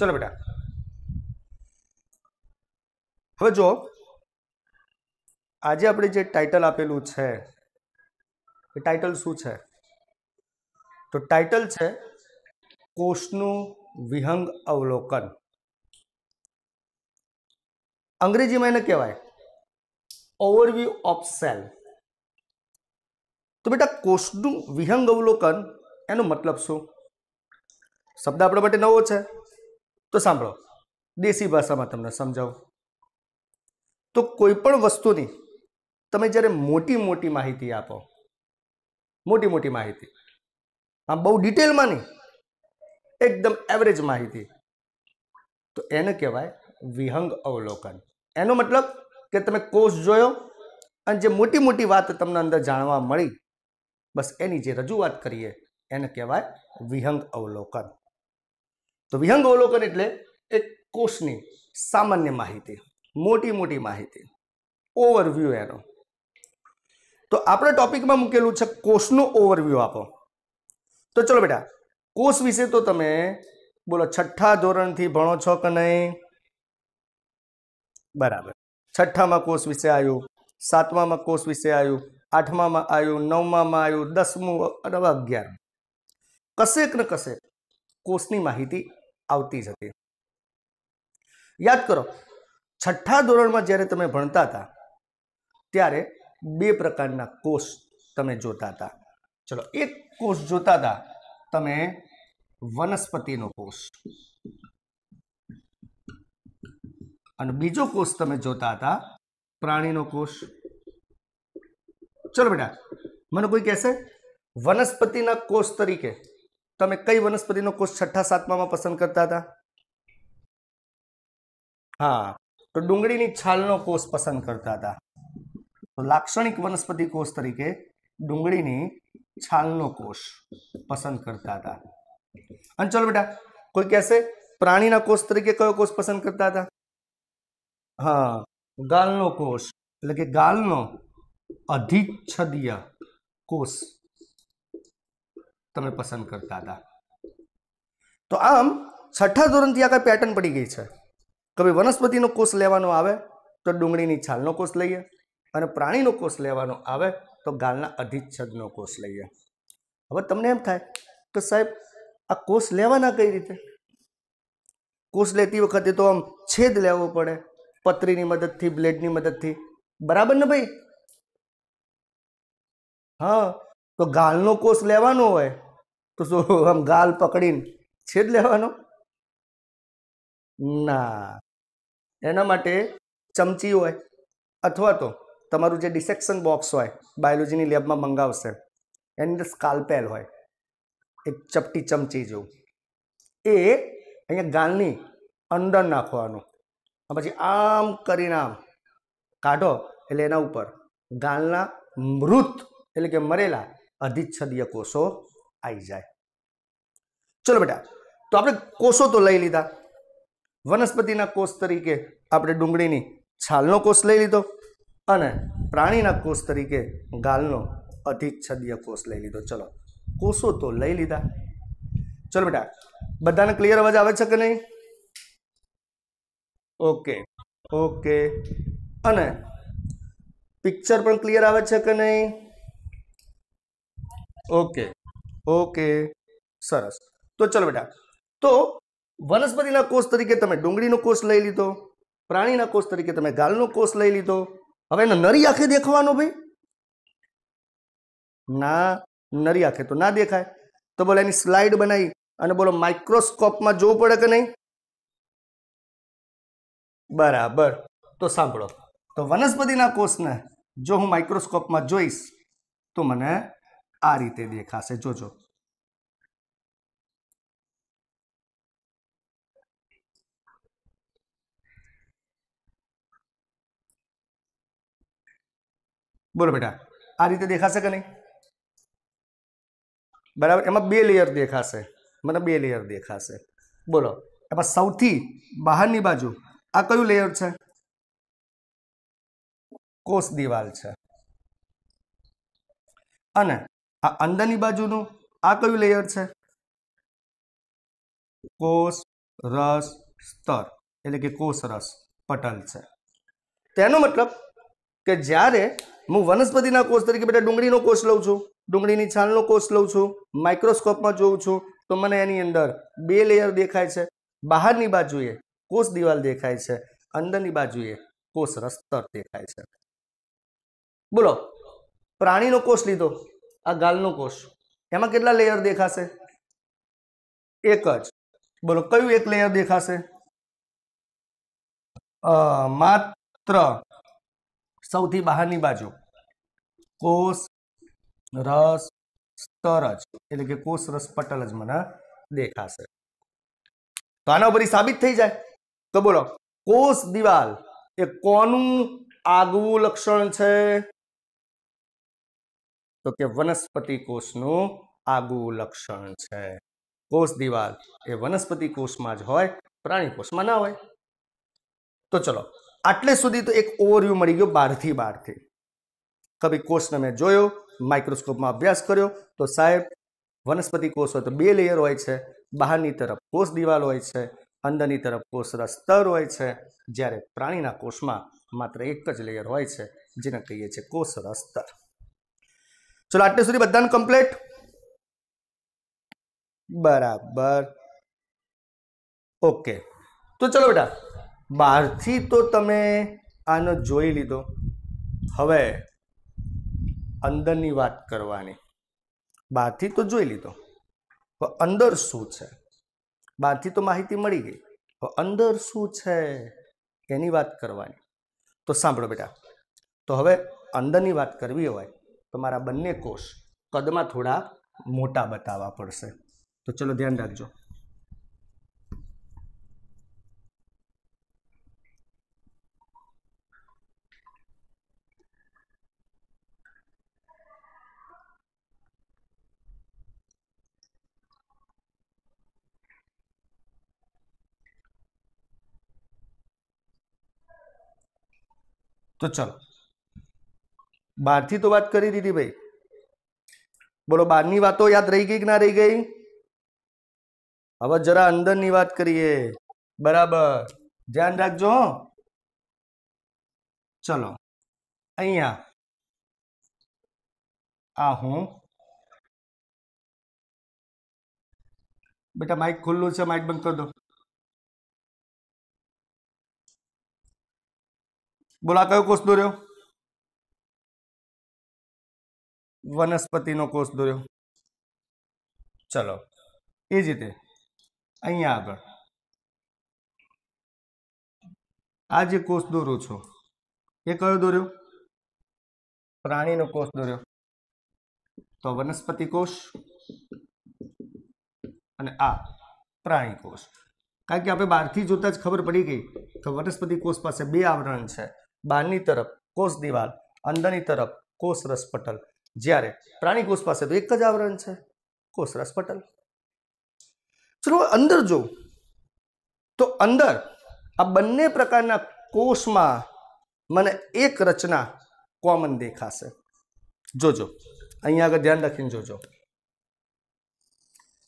ચલો બેટા. હવે જો, આજે આપણે જે ટાઇટલ આપેલું છે, એ ટાઇટલ શું છે? તો ટાઇટલ છે, કોષનું વિહંગ અવલોકન. અંગ્રેજીમાં એને કહેવાય ઓવરવ્યૂ ઓફ સેલ તો બેટા, કોષનું વિહંગ અવલોકન, એનો મતલબ શું? શબ્દ આપણા માટે નવો છે. તો સાંભળો, દેશી ભાષામાં તમને સમજાવું. તો કોઈ પણ વસ્તુની તમે જ્યારે મોટી મોટી માહિતી આપો, મોટી મોટી માહિતી આમ બહુ ડિટેલમાં નહીં, એકદમ એવરેજ માહિતી, તો એને કહેવાય વિહંગ અવલોકન. એનો મતલબ કે તમે કોષ જોયો અને જે મોટી મોટી વાત તમને અંદર જાણવા મળી, બસ એની જે રજૂઆત કરીએ, એને કહેવાય વિહંગ અવલોકન. તો વિહંગ અવલોકન એટલે એક કોષની સામાન્ય માહિતી, મોટી મોટી માહિતી ઓવરવ્યૂ એનો. તો આપણે ટોપિકમાં મૂકેલું છે કોષનું ઓવરવ્યૂ આપો. તો ચલો બેટા, કોષ વિશે તો તમે બોલો છઠ્ઠા ધોરણથી ભણો છો કે નહીં? બરાબર. છઠ્ઠામાં કોષ વિશે આવ્યું, સાતમામાં કોષ વિશે આવ્યું, આઠમામાં આવ્યું, નવમામાં આવ્યું, દસમું અને અગિયાર. કશેક ને કશેક કોષની માહિતી આવતી જ હતી. યાદ કરો, છઠ્ઠા ધોરણમાં જ્યારે તમે ભણતા હતા, ત્યારે બે પ્રકારના કોષ તમે જોતા હતા. ચલો, એક કોષ જોતા હતા, તમે વનસ્પતિનો કોષ અને બીજો કોષ તમે જોતા હતા, પ્રાણીનો કોષ ચલો બેટા, મને કોઈ કહેશે? વનસ્પતિના કોષ તરીકે તમે કઈ વનસ્પતિનો કોષ છઠ્ઠા, સાતમામાં પસંદ કરતા હતા? હા, તો ડુંગળીની છાલનો કોષ પસંદ કરતા હતા. તો લાક્ષણિક વનસ્પતિ કોષ તરીકે ડુંગળીની છાલનો કોષ પસંદ કરતા હતા. અને ચલો બેટા, કોઈ કહેશે, પ્રાણીના કોષ તરીકે કયો કોષ પસંદ કરતા હતા? હા, ગાલનો કોષ, એટલે કે ગાલનો અધિચ્છદીય કોષ તમે પસંદ કરતા હતા? તો આમ છઠ્ઠા ધોરણથી આગળ પેટર્ન પડી ગઈ છે. કે ભાઈ વનસ્પતિનો કોષ લેવાનો આવે, તો ડુંગળીની છાલનો કોષ લઈએ અને પ્રાણીનો કોષ લેવાનો આવે, તો ગાલના અધિચ્છદનો કોષ લઈએ. હવે તમને એમ થાય કે સાહેબ, આ કોષ લેવાના કઈ રીતે? કોષ લેતી વખતે તો આમ છેદ લેવો પડે પતરીની મદદથી, બ્લેડની મદદથી. બરાબર ને ભાઈ? હા. તો ગાલનો કોષ લેવાનો હોય તો શું આમ ગાલ પકડીને છેદ લેવાનો? ના. એના માટે ચમચી હોય અથવા તો તમારું જે ડિસેક્શન બોક્સ હોય બાયોલોજીની લેબમાં મંગાવશે, એની અંદર સ્કાલ્પેલ હોય, એક ચપટી ચમચી જેવું. એ અહીંયા ગાલની અંદર નાખવાનું. પછી આમ કરીને આમ કાઢો એટલે એના ઉપર ગાલના મૃત એટલે કે મરેલા અધિચ્છદીય કોષો આવી જાય. ચલો બેટા, તો આપણે કોષો તો લઈ લીધા. વનસ્પતિના કોષ તરીકે આપણે ડુંગળીની છાલનો કોષ લઈ લીધો અને પ્રાણીના કોષ તરીકે ગાલનો અધિચ્છદીય કોષ લઈ લીધો. ચલો, કોષો તો લઈ લીધા. ચલો બેટા, બધાને ક્લિયર અવાજ આવે છે કે નહીં? Okay okay. અને પિક્ચર પણ ક્લિયર આવે છે કે નહીં? ઓકે. ઓકે. સરસ. તો ચલો બેટા. તો વનસ્પતિના કોષ તરીકે તમે ડુંગળીનો કોષ લઈ લીધો, પ્રાણીના કોષ તરીકે તમે ગાલનો કોષ લઈ લીધો. હવે એને નરી આંખે દેખવાનો ભાઈ. ના, નરી આંખે તો ના દેખાય. તો બોલો એની સ્લાઇડ બનાવી અને બોલો માઇક્રોસ્કોપમાં જોવું પડે કે નહીં? બરાબર. તો સાંભળો. તો વનસ્પતિના કોષને જો હું માઇક્રોસ્કોપમાં જોઈશ, તો મને આ રીતે દેખાશે. જોજો. બોલો બેટા, આ રીતે દેખાશે કે નહીં? બરાબર? એમાં બે લેયર દેખાશે. મને બે લેયર દેખાશે. બોલો. એમાં સૌથી બહારની બાજુ આ કયું લેયર છે? કોષ દિવાલ છે. અને આ અંદરની બાજુનું આ કયું લેયર છે? કોષ રસ સ્તર, એટલે કે કોષ રસ પટલ છે. તેનો મતલબ કે જ્યારે હું વનસ્પતિના કોષ તરીકે બેટા ડુંગળીનો કોષ લઉં છું, ડુંગળીની છાલનો કોષ લઉં છું માઇક્રોસ્કોપમાં જોઉં છું, તો મને એની અંદર બે લેયર દેખાય છે. બહારની બાજુએ કોષ દિવાલ દેખાય છે, અંદરની બાજુએ કોષ રસ્તર દેખાય છે. બોલો, પ્રાણીનો કોષ લીધો. આ ગાલનો કોષ. એમાં કેટલા લેયર દેખાશે? એક જ. બોલો, કયું એક લેયર દેખાશે? માત્ર સૌથી બહારની બાજુ. કોષ, રસ સ્તર જ એટલે કે કોષ, રસ, પટલ જ મને દેખાશે. તો આના ઉપરથી સાબિત થઈ જાય. તો બોલો, કોષ દિવાલ એ કોનું આગવું લક્ષણ છે? તો કે વનસ્પતિ કોષનું આગવું લક્ષણ છે. કોષ દિવાલ એ વનસ્પતિ કોષમાં જ હોય, પ્રાણી કોષમાં ના હોય. તો ચલો, આટલે સુધી તો એક ઓવરવ્યૂ મળી ગયો બારથી બારથી. કભી કોષને મેં જોયો માઇક્રોસ્કોપમાં અભ્યાસ કર્યો, તો સાહેબ, વનસ્પતિ કોષ હોય તો બે લેયર હોય છે. બહારની તરફ કોષ દિવાલ હોય છે, અંદરની તરફ કોષના સ્તર હોય છે. જ્યારે પ્રાણીના કોષમાં માત્ર એક જ લેયર હોય છે, જેને કહીએ છીએ કોષના સ્તર. ચલો આટલે સુધી બધાને કમ્પ્લીટ બરાબર. ઓકે તો ચલો બેટા, બહારથી તો તમે આનો જોઈ લીધો. હવે અંદરની વાત કરવાની. બહારથી તો જોઈ લીધો. અંદર શું છે? બહારથી તો માહિતી મળી ગઈ. અંદર શું છે? એની વાત કરવાની. તો સાંભળો બેટા. તો હવે અંદરની વાત કરવી હોય તો મારા બંને કોષ કદમાં થોડા મોટા બતાવવા પડશે. તો ચલો ધ્યાન રાખજો. તો ચલો. બહારથી તો વાત કરી દીધી ભાઈ. બોલો બહારની વાતો યાદ રહી ગઈ કે ના રહી ગઈ? હવે જરા અંદરની વાત કરીએ. બરાબર. ધ્યાન રાખજો ચલો. અહીંયા. આ હું. બેટા માઇક ખુલ્લું છે માઇક બંધ કરી દો. બોલા કયો કોર્સ દોર્યો? વનસ્પતિનો કોષ દોર્યો. ચલો, એ જ રીતે, અહીંયા આગળ. આ જે કોષ દોરો છો, એ કયો દોર્યો? પ્રાણીનો કોષ દોર્યો. તો વનસ્પતિ કોષ અને આ પ્રાણી કોષ. કારણ કે આપણે બહારથી જોતા જ ખબર પડી ગઈ કે વનસ્પતિ કોષ પાસે બે આવરણ છે. બહારની તરફ કોષ દિવાલ, અંદરની તરફ કોષ રસપટલ. જ્યારે પ્રાણી કોષ પાસે તો એક જ આવરણ છે, કોષ રસપટલ. ચલો અંદર જો તો અંદર આ બંને પ્રકારના કોષમાં મને એક રચના કોમન દેખાશે. જોજો, અહીંયા આગળ ધ્યાન રાખીને જોજો.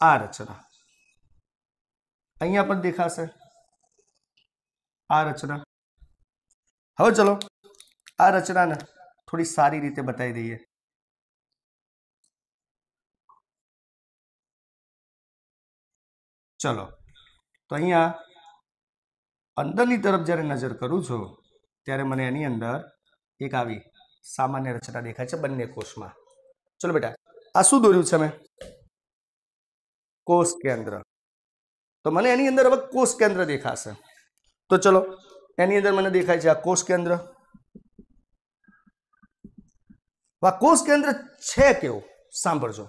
આ રચના. અહીંયા પણ દેખાશે. આ રચના. હવે ચલો, આ રચનાને થોડી સારી રીતે બતાવી દઈએ. ચલો. તો અહીંયા અંદરની તરફ જ્યારે નજર કરું છું, ત્યારે મને એની અંદર એક આવી સામાન્ય રચના દેખાય છે બંને કોષમાં. ચલો બેટા, આ શું દોર્યું છે મેં? કોષ કેન્દ્ર. તો મને એની અંદર હવે કોષ કેન્દ્ર દેખાશે. તો ચલો, એની અંદર મને દેખાય છે આ કોષ કેન્દ્ર. આ કોષ કેન્દ્ર છે કેવું? સાંભળજો.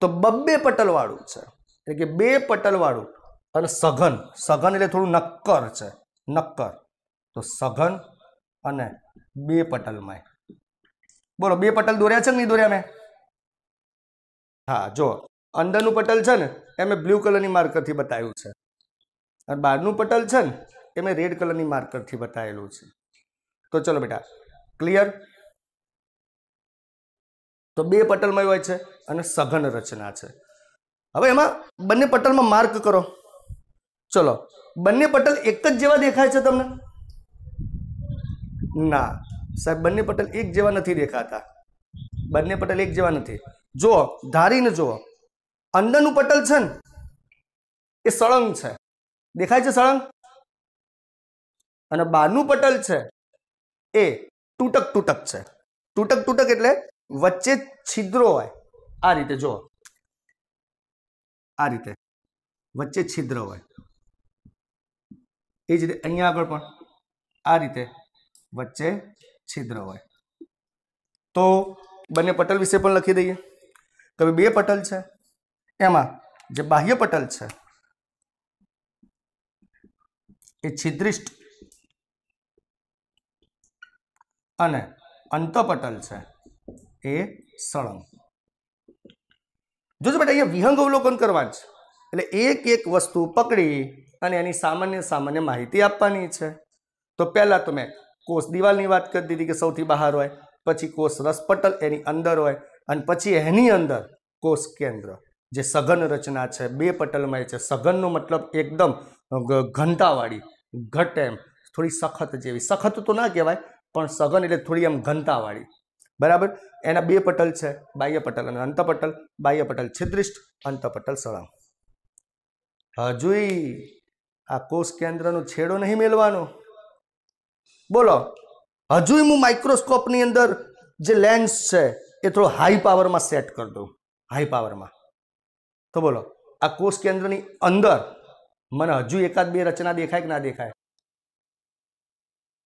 તો બબ્બે પટલવાળું છે. એટલે કે બે પટલવાળું અને સઘન સઘન એટલે થોડું નક્કર છે, નક્કર. તો સઘન અને બે પટલમાં બોલો, બે પટલ દોર્યા છે કે નહીં દોર્યા મેં? હા જો અંદરનું પટલ છે ને, એ મેં બ્લુ કલરની માર્કરથી બતાવ્યું છે. અને બહારનું પટલ છે ને, એ મેં રેડ કલરની માર્કરથી બતાવેલું છે. તો ચલો બેટા, ક્લિયર? તો બે પટલમાં હોય છે અને સઘન રચના છે. હવે એમાં બંને પટલમાં માર્ક કરો. ચલો, બંને પટલ એક જ જેવા દેખાય છે તમને? ના, સાહેબ, બંને પટલ એક જેવા નથી દેખાતા. બંને પટલ એક જેવા નથી. જુઓ, ધારીને જુઓ. અંદરનું પટલ છે ને, એ સળંગ છે. દેખાય છે સળંગ? અને બહારનું પટલ છે, એ તૂટક તૂટક છે. તૂટક તૂટક એટલે વચ્ચે છિદ્રો હોય. આ રીતે જુઓ. આ રીતે. વચ્ચે છિદ્ર હોય. એ જ રીતે અહીંયા આગળ પણ આ રીતે વચ્ચે છિદ્ર હોય. તો બંને પટલ વિશે પણ લખી દઈએ. કે બે પટલ છે. એમાં જે બાહ્ય પટલ છે, એ છિદ્રિષ્ટ અને અંતપટલ છે, એ સળંગ. જોજો બેટા, અહીંયા વિહંગ અવલોકન કરવાનું છે. એટલે એક એક વસ્તુ પકડી અને એની સામાન્ય સામાન્ય માહિતી આપવાની છે. તો પહેલાં તો મેં કોષ દિવાલની વાત કરી દીધી કે સૌથી બહાર હોય, પછી કોષ રસપટલ એની અંદર હોય, અને પછી એની અંદર કોષ કેન્દ્ર. જે સઘન રચના છે, બે પટલમાં છે. સઘનનો મતલબ એકદમ ઘનતાવાળી ઘટ એમ થોડી સખત જેવી. સખત તો ના કહેવાય, પણ સઘન એટલે થોડી એમ ઘનતાવાળી. બરાબર? એના બે પટલ છે, બાહ્ય પટલ અને અંતપટલ બાહ્ય પટલ છિદ્રિષ્ટ અંતપટલ સળંગ હજુય આ કોષ કેન્દ્રનો છેડો નહીં મેળવાનો બોલો, હજુય હું માઇક્રોસ્કોપની અંદર જે લેન્સ છે, એ થોડો હાઈ પાવરમાં સેટ કરી દઉં. હાઈ પાવરમાં તો બોલો, આ કોષ કેન્દ્રની અંદર મને હજુ એકાદ બે રચના દેખાય કે ના દેખાય?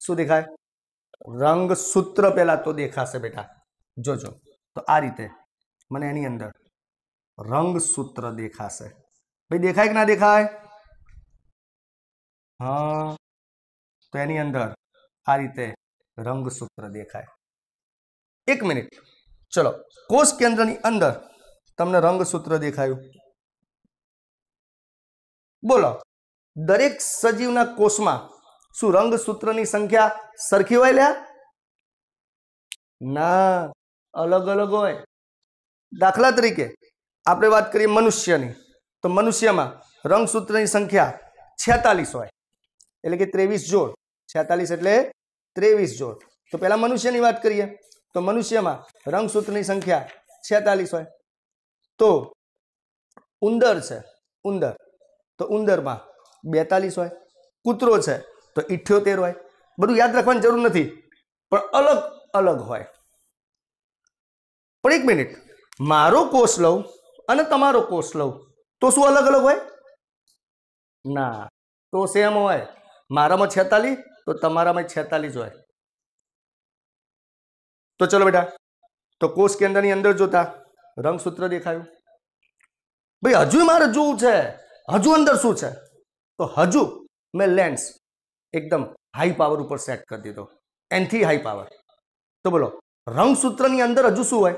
શું દેખાય? રંગસૂત્ર પહેલાં તો દેખાશે બેટા. જોજો. તો આ રીતે. મને એની અંદર રંગસૂત્ર દેખાશે. ભાઈ, દેખાય કે ના દેખાય? હા. તો એની અંદર આ રીતે રંગસૂત્ર દેખાય. એક મિનિટ. ચલો. કોષ કેન્દ્રની અંદર તમને રંગસૂત્ર દેખાયું. બોલો. દરેક સજીવના કોષમાં શું રંગસૂત્રની સંખ્યા સરખી હોય લ્યા? ના, અલગ અલગ હોય. દાખલા તરીકે, આપણે વાત કરીએ મનુષ્યની. તો મનુષ્યમાં રંગસૂત્રની સંખ્યા છેતાલીસ હોય. એટલે કે ત્રેવીસ જોડ. છેતાલીસ એટલે ત્રેવીસ જોડ. તો પહેલાં મનુષ્યની વાત કરીએ. તો મનુષ્યમાં રંગસૂત્રની સંખ્યા છેતાલીસ હોય. તો ઉંદર છે, ઉંદર. તો ઉંદરમાં બેતાલીસ હોય. કૂતરો છે તો ઇઠ્યોતેર હોય. બધું યાદ રાખવાની જરૂર નથી. પણ અલગ અલગ હોય. પણ એક મિનિટ. મારો કોષ લઉં અને તમારો કોષ લઉં. તો શું અલગ અલગ હોય? ના. તો સેમ હોય. મારામાં છેતાલીસ, તો તમારામાં છેતાલીસ હોય. તો ચલો બેટા. તો કોષ કેન્દ્રની અંદર જોતા. રંગસૂત્ર દેખાયું. ભાઈ, હજુ મારે જોવું છે. હજુ અંદર શું છે? તો હજુ મેં લેન્સ એકદમ હાઈ પાવર ઉપર સેટ કરી દીધો એનથી હાઈ પાવર તો બોલો રંગસૂત્રની અંદર હજુ શું હોય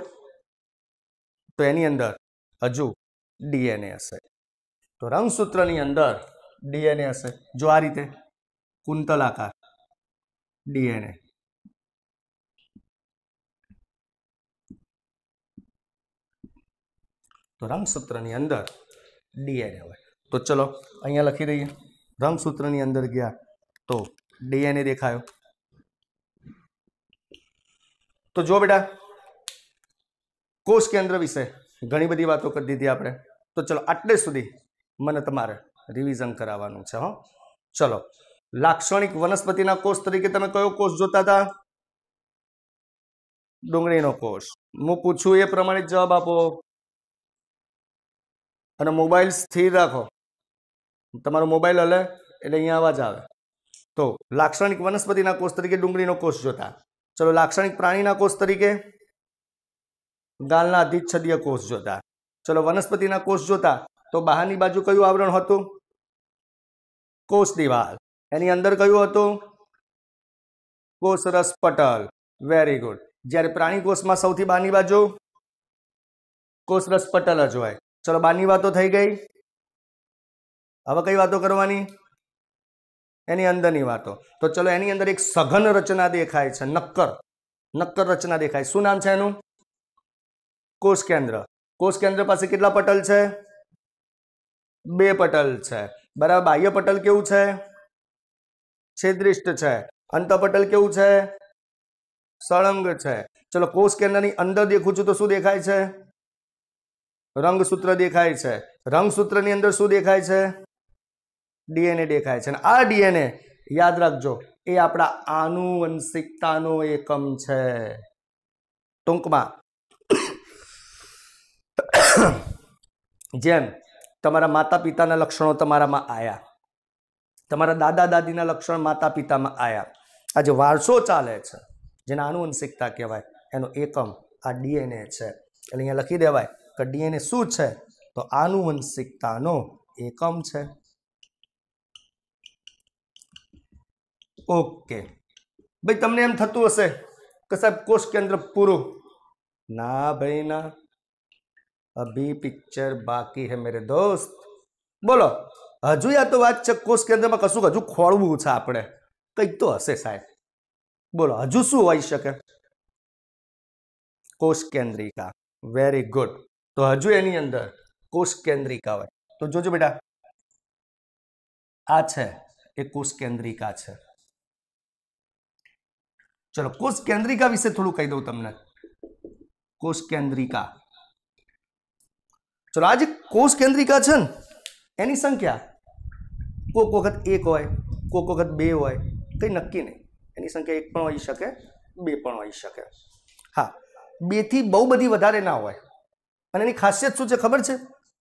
તો એની અંદર હજુ ડીએનએ હશે તો રંગસૂત્રની અંદર ડીએનએ હશે જો આ રીતે કુંતલાકાર ડીએનએ તો રંગસૂત્રની અંદર ડીએનએ હોય તો ચલો અહીંયા લખી દઈએ રંગસૂત્રની અંદર ગયા તો ડીએનએ દેખાયો. તો જો બેટા, કોષ કેન્દ્ર વિશે ઘણી બધી વાતો કરી દીધી આપણે. તો ચલો આટલે સુધી મને તમારે રિવિઝન કરાવવાનું છે હો. ચલો, લાક્ષણિક વનસ્પતિના કોષ તરીકે તમે કયો કોષ જોતા હતા? ડુંગળીનો કોષ. હું પૂછું એ પ્રમાણે જવાબ આપો. અને મોબાઈલ સ્થિર રાખો. તમારો મોબાઈલ હલે એટલે અહીંયા અવાજ આવે. તો લાક્ષણિક વનસ્પતિના કોષ તરીકે ડુંગળીનો કોષ જોતા. ચલો લાક્ષણિક પ્રાણીના કોષ તરીકે ગાલના અધિચ્છદીય કોષ જોતા. ચલો વનસ્પતિના કોષ જોતા તો બહારની બાજુ કયું આવરણ હતું? કોષ દિવાલ. એની અંદર કયું હતું? કોષ રસ પટલ. વેરી ગુડ જ્યારે પ્રાણી કોષમાં સૌથી બહારની બાજુ કોષ રસ પટલ જ હોય. ચલો બહારની વાતો થઈ ગઈ. હવે કઈ વાતો કરવાની? એની અંદરની વાતો. તો ચલો એની અંદર એક સઘન રચના દેખાય છે, નક્કર. નક્કર રચના દેખાય. શું નામ છે એનું? કોષ કેન્દ્ર. કોષ કેન્દ્ર પાસે કેટલા પટલ છે? બે પટલ છે. બરાબર, બાહ્ય પટલ કેવું છે? છેદ્રિષ્ટ છે. અંતપટલ કેવું છે? સળંગ છે. ચલો, કોષ કેન્દ્રની અંદર દેખું છું તો શું દેખાય છે? રંગસૂત્ર દેખાય છે. રંગસૂત્રની અંદર શું દેખાય છે? ડીએનએ દેખાય છે અને આ ડીએનએ, યાદ રાખજો, એ આપણા આનુવંશિકતાનો એકમ છે. ટૂંકમાં, જેમ તમારા માતા પિતાના લક્ષણો તમારામાં આવ્યા તમારા દાદા દાદીના લક્ષણ માતા પિતામાં આવ્યા આ જે વારસો ચાલે છે, જેને આનુવંશિકતા કહેવાય, એનો એકમ આ ડીએનએ છે. એટલે અહીંયા લખી દેવાય કે ડીએનએ શું છે? તો આનુવંશિકતાનો એકમ છે. ઓકે. ભાઈ, તમને એમ થતું હશે કે સાહેબ, કોષ કેન્દ્ર પૂરું? ના ભાઈ, ના. અભી પિક્ચર બાકી હે મેરે દોસ્ત. બોલો, હજુ યા તો વાત છે કોષ કેન્દ્રમાં કશું હજુ ખોળવું છે આપણે. કંઈક તો હશે સાહેબ. બોલો, હજુ શું હોઈ શકે? કોષ કેન્દ્રિકા વેરી ગુડ તો હજુ એની અંદર કોષ કેન્દ્રિકા હોય. તો જોજો બેટા. આ છે, એ કોષ કેન્દ્રિકા છે. ચલો, કોષ કેન્દ્રિકા વિશે થોડું કહી દઉં તમને. કોષ કેન્દ્રિકા. ચલો, આ જે કોષ કેન્દ્રિકા છે ને, એની સંખ્યા કોક વખત એક હોય, કોક વખત બે હોય, કંઈ નક્કી નહીં. એની સંખ્યા એક પણ હોઈ શકે, બે પણ હોઈ શકે. હા, બેથી બહુ બધી વધારે ના હોય. અને એની ખાસિયત શું છે ખબર છે?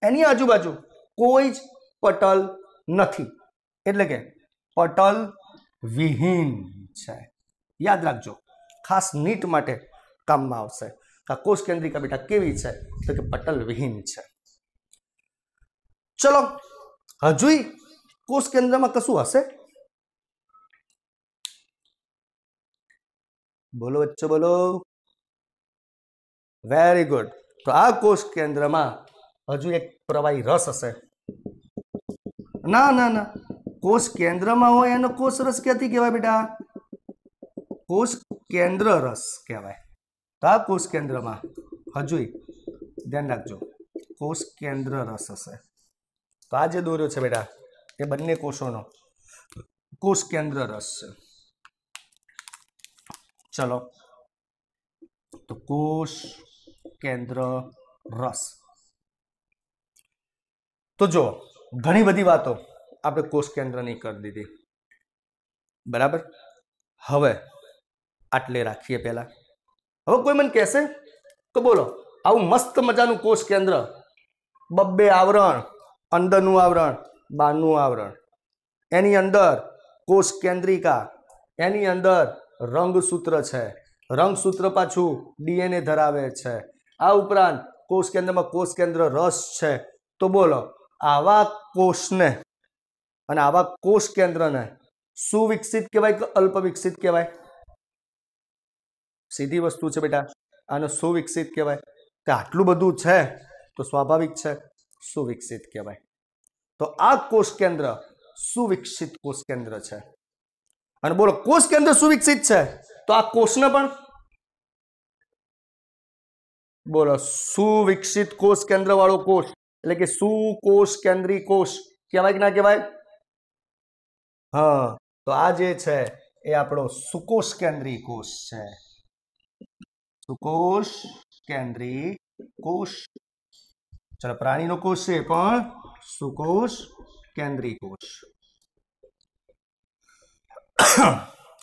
એની આજુબાજુ કોઈ જ પટલ નથી. એટલે કે પટલ વિહીન છે. યાદ રાખજો, ખાસ નીટ માટે કામમાં આવશે. આ કોષ કેન્દ્રિકા બેટા કેવી છે? તો કે પટલ વિહીન છે. ચલો હજુ કોષ કેન્દ્રમાં કશું હશે? બોલો વચ્ચે બોલો. વેરી ગુડ તો આ કોષ કેન્દ્રમાં હજુ એક પ્રવાહી રસ હશે. ના ના ના. કોષ કેન્દ્રમાં હોય એનો કોષ રસ ક્યાંથી કહેવાય બેટા? કોષ કેન્દ્ર રસ કહેવાય. તો આ કોષ કેન્દ્રમાં હજુય ધ્યાન રાખજો કોષ કેન્દ્ર રસ હશે. તો આ જે દોર્યો છે બેટા, એ બંને કોષોનો કોષ કેન્દ્ર રસ છે. ચલો. તો કોષ કેન્દ્ર રસ તો જો ઘણી બધી વાતો આપણે કોષ કેન્દ્રની કરી દીધી. બરાબર? હવે આટલે રાખીએ પહેલાં. હવે કોઈ મને કહેશે તો બોલો, આવું મસ્ત મજાનું કોષ કેન્દ્ર, બબ્બે આવરણ, અંદરનું આવરણ, બહારનું આવરણ. એની અંદર કોષ કેન્દ્રિકા, એની અંદર રંગસૂત્ર છે. રંગસૂત્ર પાછું ડીએનએ ધરાવે છે. આ ઉપરાંત કોષ કેન્દ્રમાં કોષ કેન્દ્ર રસ છે. તો બોલો, આવા કોષને અને આવા કોષ કેન્દ્રને સુવિકસિત કહેવાય કે અલ્પ વિકસિત કહેવાય? સીધી વસ્તુ છે બેટા. આને સુવિકસિત કહેવાય. કે આટલું બધું છે, તો સ્વાભાવિક છે સુવિકસિત કહેવાય. તો આ કોષ કેન્દ્ર સુવિકસિત કોષ કેન્દ્ર છે. અને બોલો, કોષ કેન્દ્ર સુવિકસિત છે? તો આ કોષને પણ? બોલો, સુવિકસિત કોષ કેન્દ્ર વાળો કોષ, એટલે કે સુકોષ કેન્દ્રી કોષ, કહેવાય કે ના કહેવાય? હા, તો આ જે છે એ આપણો સુકોષ કેન્દ્રી કોષ છે. સુકોષ કેન્દ્રી કોષ. ચલો, પ્રાણીનો કોષ છે પણ સુકોષ કેન્દ્રી કોષ.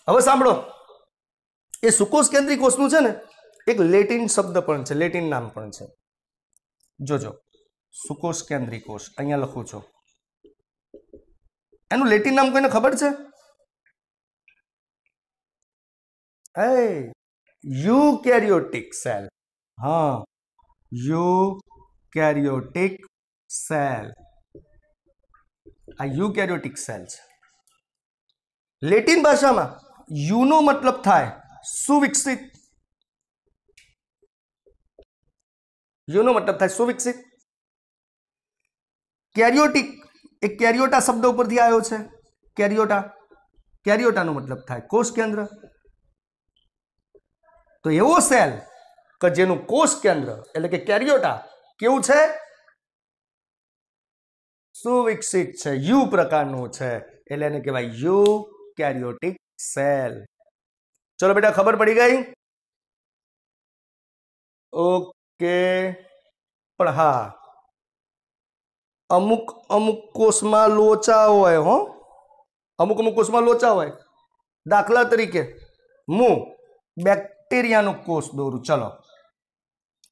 હવે સાંભળો. એ સુકોષ કેન્દ્રી કોષનું છે ને, એક લેટિન શબ્દ પણ છે, લેટિન નામ પણ છે. જોજો. સુકોષ કેન્દ્રી કોષ. અહીંયા લખું છું. એનું લેટિન નામ કોઈને ખબર છે? એ યુકેરિયોટિક સેલ હા યુકેરિયોટિક સેલ આ યુકેરિયોટિક સેલ છે લેટિન ભાષામાં યુનો મતલબ થાય સુવિકસિત યુનો મતલબ થાય સુવિકસિત કેરિયોટિક એ કેરિયોટા શબ્દ ઉપરથી આવ્યો છે કેરિયોટા કેરિયોટાનો મતલબ થાય કોષ કેન્દ્ર તો એવો સેલ કે જેનું કોષ કેન્દ્ર એટલે કે કેરિયોટા કેવું છે? સુવિકસિત છે. યુ પ્રકારનું છે. એટલે એને કહેવાય યુ કેરિયોટિક સેલ. ચલો બેટા, ખબર પડી ગઈ? ઓકે. પણ હા. અમુક અમુક કોષમાં લોચા હોય, હો. અમુક અમુક કોષમાં લોચા હોય. દાખલા તરીકે હું બેક્ટેરિયાનો કોષ દોરું. ચલો.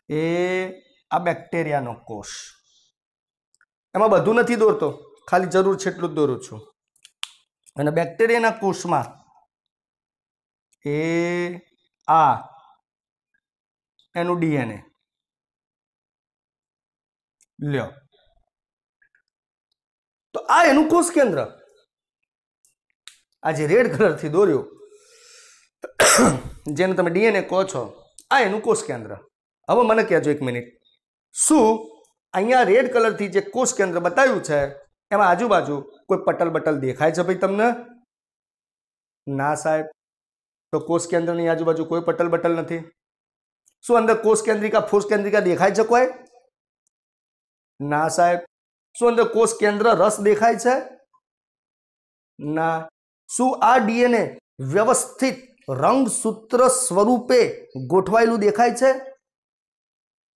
એ આ બેક્ટેરિયાનો કોષ. એમાં બધું નથી દોરતો. ખાલી જરૂર છે એટલું જ દોરું છું. અને બેક્ટેરિયાના કોષમાં એ આ એનું ડીએનએ. લ્યો. તો આ એનું કોષ કેન્દ્ર. આ જે રેડ કલરથી દોર્યું જેને તમે ડીએનએ કહો છો, આ એનું કોષ કેન્દ્ર. હવે મને કહેજો એક મિનિટ. શું અહીંયા રેડ કલરથી જે કોષ કેન્દ્ર બતાવ્યું છે, એમાં આજુબાજુ કોઈ પટલ બટલ દેખાય છે ભાઈ તમને? ના સાહેબ, તો કોષ કેન્દ્રની આજુબાજુ કોઈ પટલ બટલ નથી. શું અંદર કોષ કેન્દ્રિકા ફોષ કેન્દ્રિકા દેખાય છે કોઈ? ના સાહેબ, શું અંદર કોષ કેન્દ્ર રસ દેખાય છે? ના. શું આ ડીએનએ વ્યવસ્થિત રંગસૂત્ર સ્વરૂપે ગોઠવાયેલું દેખાય છે?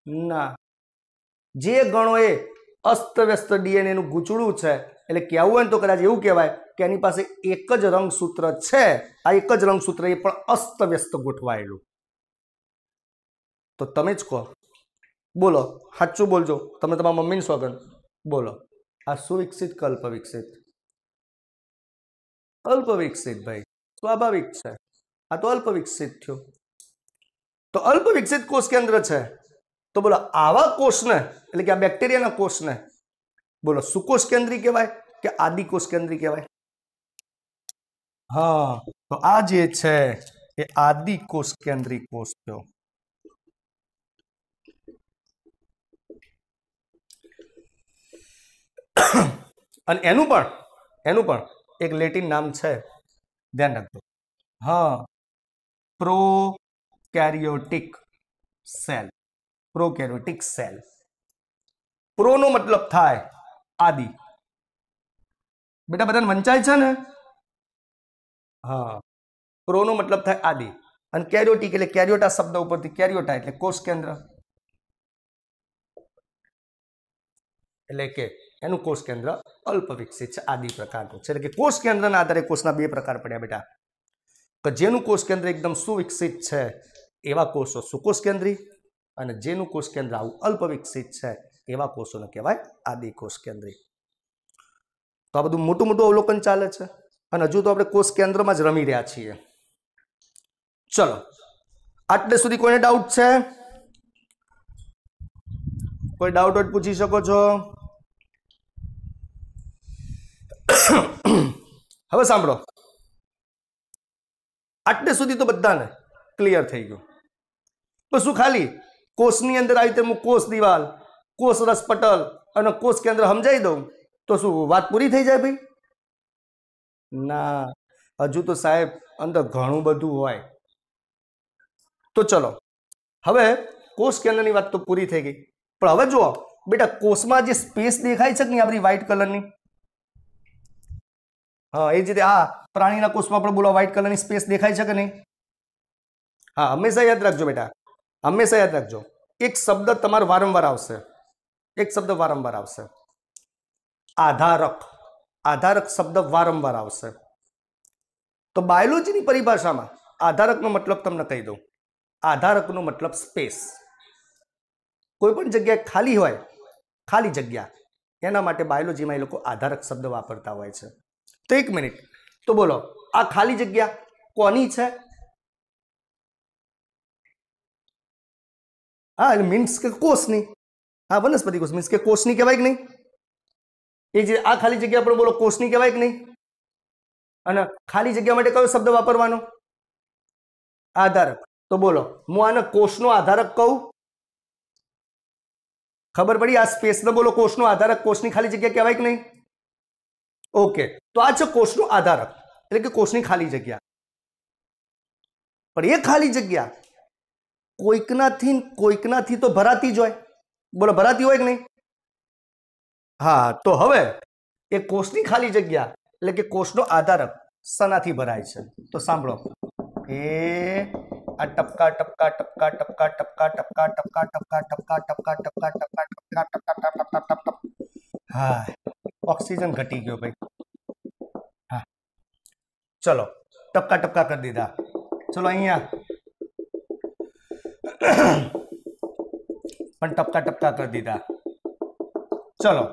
ના. જે ગણોએ અસ્તવ્યસ્ત ડીએનએ નું ગૂંચળું છે, એટલે કહેવું હોય ને તો કદાચ એવું કહેવાય કે એની પાસે એક જ રંગસૂત્ર છે. આ એક જ રંગસૂત્ર એ પણ અસ્તવ્યસ્ત ગોઠવાયેલું. તો તમે જ કહો. બોલો, સાચું બોલજો. તમે તમારા મમ્મીને સોગન બોલો. આ સુવિકસિત કલ્પ વિકસિત અલ્પ વિકસિત ભાઈ. સ્વાભાવિક છે. આ તો અલ્પ વિકસિત થયો. તો અલ્પ વિકસિત કોષ કેન્દ્ર છે. તો બોલો, આવા કોષને, એટલે કે આ બેક્ટેરિયાના કોષને, બોલો, સુકોષ કેન્દ્રી કહેવાય કે આદિ કોષ કેન્દ્રી કહેવાય? હા, તો આ જે છે એ આદિ કોષ કેન્દ્રી કોષ થયો. અને એનું પણ એનું પણ એક લેટિન નામ છે. ધ્યાન રાખજો. હા prokaryotic cell prokaryotic cell પ્રોનો મતલબ થાય આદિ. બેટા બધાને વંચાય છે ને? હા. પ્રોનો મતલબ થાય આદિ. અને કેરિયોટિક એટલે કેરિયોટા શબ્દ ઉપરથી કેરિયોટા એટલે કોષ કેન્દ્ર. એટલે કે એનું કોષ કેન્દ્ર અલ્પ વિકસિત છે, આદિ પ્રકારનું છે. એટલે કે કોષ કેન્દ્રના આધારે કોષના બે પ્રકાર પડ્યા બેટા. કે જેનું કોષ કેન્દ્ર એકદમ સુવિકસિત છે એવા કોષો સુકોષ કેન્દ્રી અને જેનું કોષ કેન્દ્ર આવું અલ્પ વિકસિત છે એવા કોષોને કહેવાય આદિ કોષ કેન્દ્રી તો આ બધું મોટું મોટું અવલોકન ચાલે છે અને હજુ તો આપણે કોષ કેન્દ્રમાં જ રમી રહ્યા છીએ. ચલો, આટલે સુધી કોઈને ડાઉટ છે? કોઈ ડાઉટ હોય પૂછી શકો છો. હવે સાંભળો. આટલે સુધી તો બધાને ક્લિયર થઈ ગયું. તો શું ખાલી? કોષની અંદર આવી રીતે હું કોષ દિવાલ, કોષ રસ પટલ અને કોષ કેન્દ્ર સમજાવી દઉં તો શું, વાત પૂરી થઈ જાય ભાઈ? ના, હજુ તો સાહેબ અંદર ઘણું બધું હોય. તો ચલો, હવે કોષ કેન્દ્રની વાત તો પૂરી થઈ ગઈ. પણ હવે જુઓ, બેટા કોષમાં જે સ્પેસ દેખાય છે કે આપણી વ્હાઇટ કલરની હા, એ જ રીતે આ પ્રાણીના કોષમાં પણ બોલો વ્હાઇટ કલરની સ્પેસ દેખાય છે કે નહીં? હા, હંમેશા યાદ રાખજો બેટા, હંમેશા યાદ રાખજો. એક શબ્દ તમારે વારંવાર આવશે, એક શબ્દ વારંવાર આવશે. આધારક આધારક શબ્દ વારંવાર આવશે. તો બાયોલોજીની પરિભાષામાં આધારકનો મતલબ તમને કહી દઉં. આધારકનો મતલબ સ્પેસ કોઈ પણ જગ્યાએ ખાલી હોય, ખાલી જગ્યા, એના માટે બાયોલોજીમાં એ લોકો આધારક શબ્દ વાપરતા હોય છે. તો એક મિનિટ. તો બોલો, આ ખાલી જગ્યા કોની છે? હા, એટલે મીન્સ કે કોષની હા, વનસ્પતિ કોષ મીન્સ કે કોષની કહેવાય કે નહીં? એ જે આ ખાલી જગ્યા પણ બોલો કોષની કહેવાય કે નહીં? અને ખાલી જગ્યા માટે કયો શબ્દ વાપરવાનો? આધારક. તો બોલો, હું આને કોષનો આધારક કહું? ખબર પડી? આ સ્પેસનો બોલો, કોષનો આધારક કોષની ખાલી જગ્યા કહેવાય કે નહીં? ઓકે તો આ છે કોષનો આધારક એટલે કે કોષની ખાલી જગ્યા પણ એ ખાલી જગ્યા કોઈકનાથી કોઈકનાથી તો ભરાતી જ હોય બોલો ભરાતી હોય કે નહીં હા તો હવે એ કોષની ખાલી જગ્યા એટલે કે કોષનો આધારક સનાથી ભરાય છે તો સાંભળો એ આ ટપકા ટપકા ટપકા ટપકા ટપકા ટપકા ટપકા ટપકા ટપકા ટપકા ટપકા ટપકા ટપકા ટપકા ટપકા ટપકા ટપ હા ઓક્સિજન ઘટી ગયો ભાઈ. હા. ચલો, ટપકા ટપકા કરી દીધા. ચલો અહીંયા. પણ ટપકા ટપકા કરી દીધા. ચલો.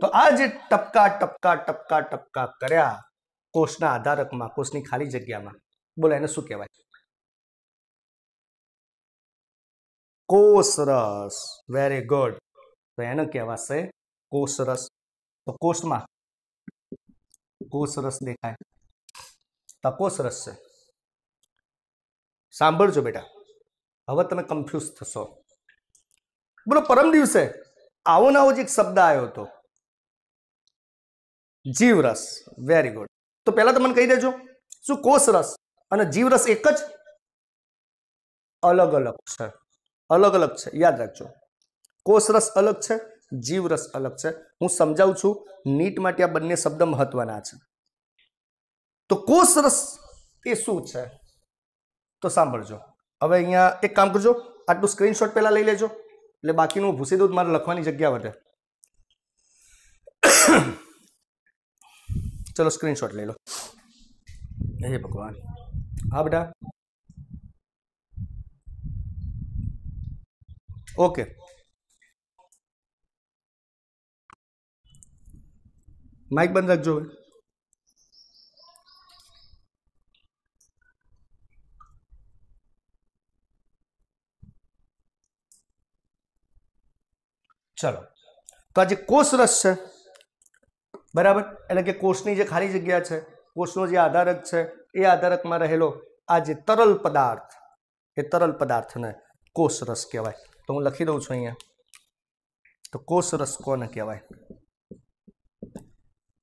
તો આ જે ટપકા ટપકા ટપકા ટપકા કર્યા, કોષના આધારકમાં, કોષની ખાલી જગ્યામાં. બોલો, એને શું કહેવાય? કોષરસ. વેરી ગુડ તો એને કહેવાશે કોષરસ. તો કોષમાં કોષરસ દેખાય. તો કોષરસ છે સાંભળજો બેટા. હવે તમે કન્ફ્યુઝ થશો. બોલો, પરમ દિવસે આવો ને આવો જ એક શબ્દ આવ્યો હતો. જીવરસ. વેરી ગુડ તો પહેલા તમને કહી દેજો. શું કોષરસ? અને જીવરસ એક જ? અલગ અલગ છે. અલગ અલગ છે. યાદ રાખજો. કોષરસ અલગ છે. જીવરસ અલગ છે. હું સમજાવું છું, નીટ માટે આ બંને શબ્દ મહત્વના છે. તો કોષરસ એ શું છે? તો સાંભળજો. હવે અહીંયા એક કામ કરજો, આટલું સ્ક્રીનશોટ પહેલાં લઈ લેજો. એટલે બાકીનું ભૂસી દઉં મારે લખવાની જગ્યા વધે. ચલો સ્ક્રીનશોટ લઈ લો. હે ભગવાન. હા બેટા? ઓકે. માઇક બંધ રાખજો ચલો. તો આ જે કોષરસ છે. બરાબર? એટલે કે કોષની જે ખાલી જગ્યા છે, કોષનો જે આધારક છે, એ આધારકમાં રહેલો આ જે તરલ પદાર્થ, એ તરલ પદાર્થને કોષરસ કહેવાય. તો હું લખી દઉં છું અહીંયા. તો કોષરસ કોને કહેવાય?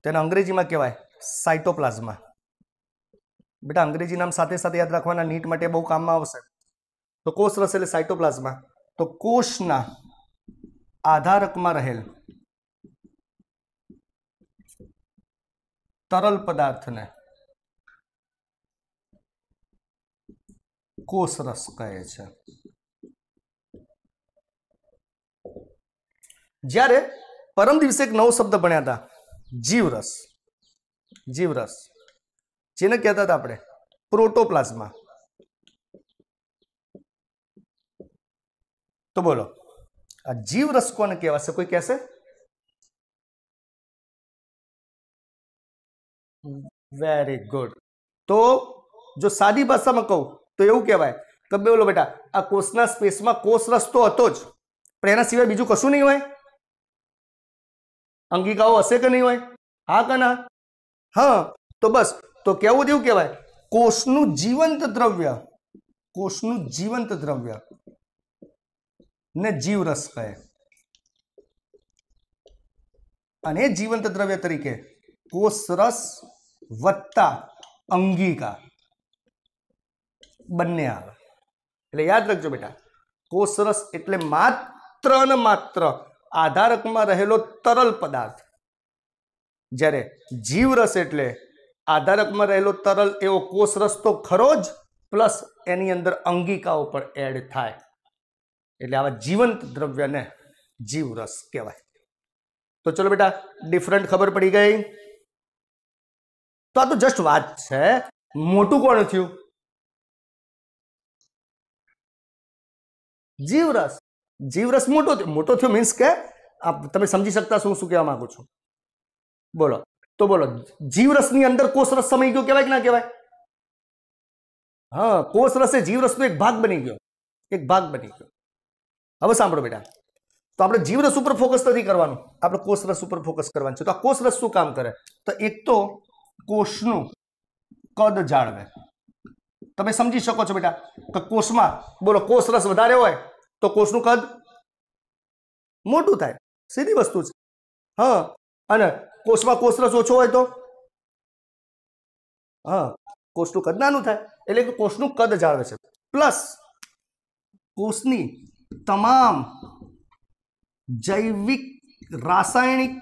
તેને અંગ્રેજીમાં કહેવાય સાયટોપ્લાઝમા. બેટા, અંગ્રેજી નામ સાથે સાથે યાદ રાખવાના, નીટ માટે બહુ કામમાં આવશે. તો કોષ રસ એટલે સાયટોપ્લાઝમા. તો કોષના આધારકમાં રહેલ તરલ પદાર્થને કોષરસ કહે છે. જ્યારે પરમ દિવસે એક નવો શબ્દ ભણ્યા હતા. જીવરસ. જીવરસ. જેને કહેતા હતા આપણે? પ્રોટોપ્લાઝમા. તો બોલો, આ જીવરસ કોને કહેવાશે? કોઈ કહેશે? Very good. તો જો સાદી ભાષામાં કહું, તો એવું કહેવાય કે બોલો બેટા, આ કોષના સ્પેસમાં કોષ રસ તો હતો જ, પણ એના સિવાય બીજું કશું નહીં હોય? અંગિકાઓ હશે કે નહીં હોય? હા કે ના? હા, તો બસ, તો કેવું તેવું કહેવાય? કોષનું જીવંત દ્રવ્ય, કોષનું જીવંત દ્રવ્ય ને જીવરસ કહે. અને જીવંત દ્રવ્ય તરીકે કોષરસ વત્તા અંગિકા બંને આવે. એટલે યાદ રાખજો બેટા, કોષરસ એટલે માત્ર ને માત્ર આધારકમાં રહેલો તરલ પદાર્થ. જ્યારે જીવરસ એટલે આધારકમાં રહેલો તરલ એવો કોષરસ તો ખરો જ, પ્લસ એની અંદર અંગિકાઓ પણ એડ થાય. એટલે આવા જીવંત દ્રવ્યને જીવરસ કહેવાય. તો ચલો બેટા ડિફરન્ટ ખબર પડી ગઈ? તો આ તો જસ્ટ વાત છે. મોટું કોણ થયું? જીવરસ જીવરસ મોટો મોટો થયો મીન્સ કે તમે સમજી શકતા શું શું કહેવા માંગુ છું? બોલો. તો બોલો. જીવરસની અંદર કોષરસ સમય ગયો કહેવાય કે ના કહેવાય? હા કોષરસ એ જીવરસનો એક ભાગ બની ગયો. એક ભાગ બની ગયો. હવે સાંભળો બેટા. તો આપણે જીવરસ ઉપર ફોકસ નથી કરવાનું. આપણે કોષરસ ઉપર ફોકસ કરવાનું છે. તો આ કોષરસ શું કામ કરે? તો એક તો કોષનું કદ જાળવે. તમે સમજી શકો છો બેટા. કે કોષમાં, બોલો કોષરસ વધારે હોય તો કોષનું કદ મોટું થાય. સીધી વસ્તુ છે. હા, અને કોષમાં કોષરસ ઓછો હોય તો? હા, કોષનું કદ નાનું થાય, એટલે કે કોષનું કદ જાળવે છે. પ્લસ, કોષની તમામ જૈવિક રાસાયણિક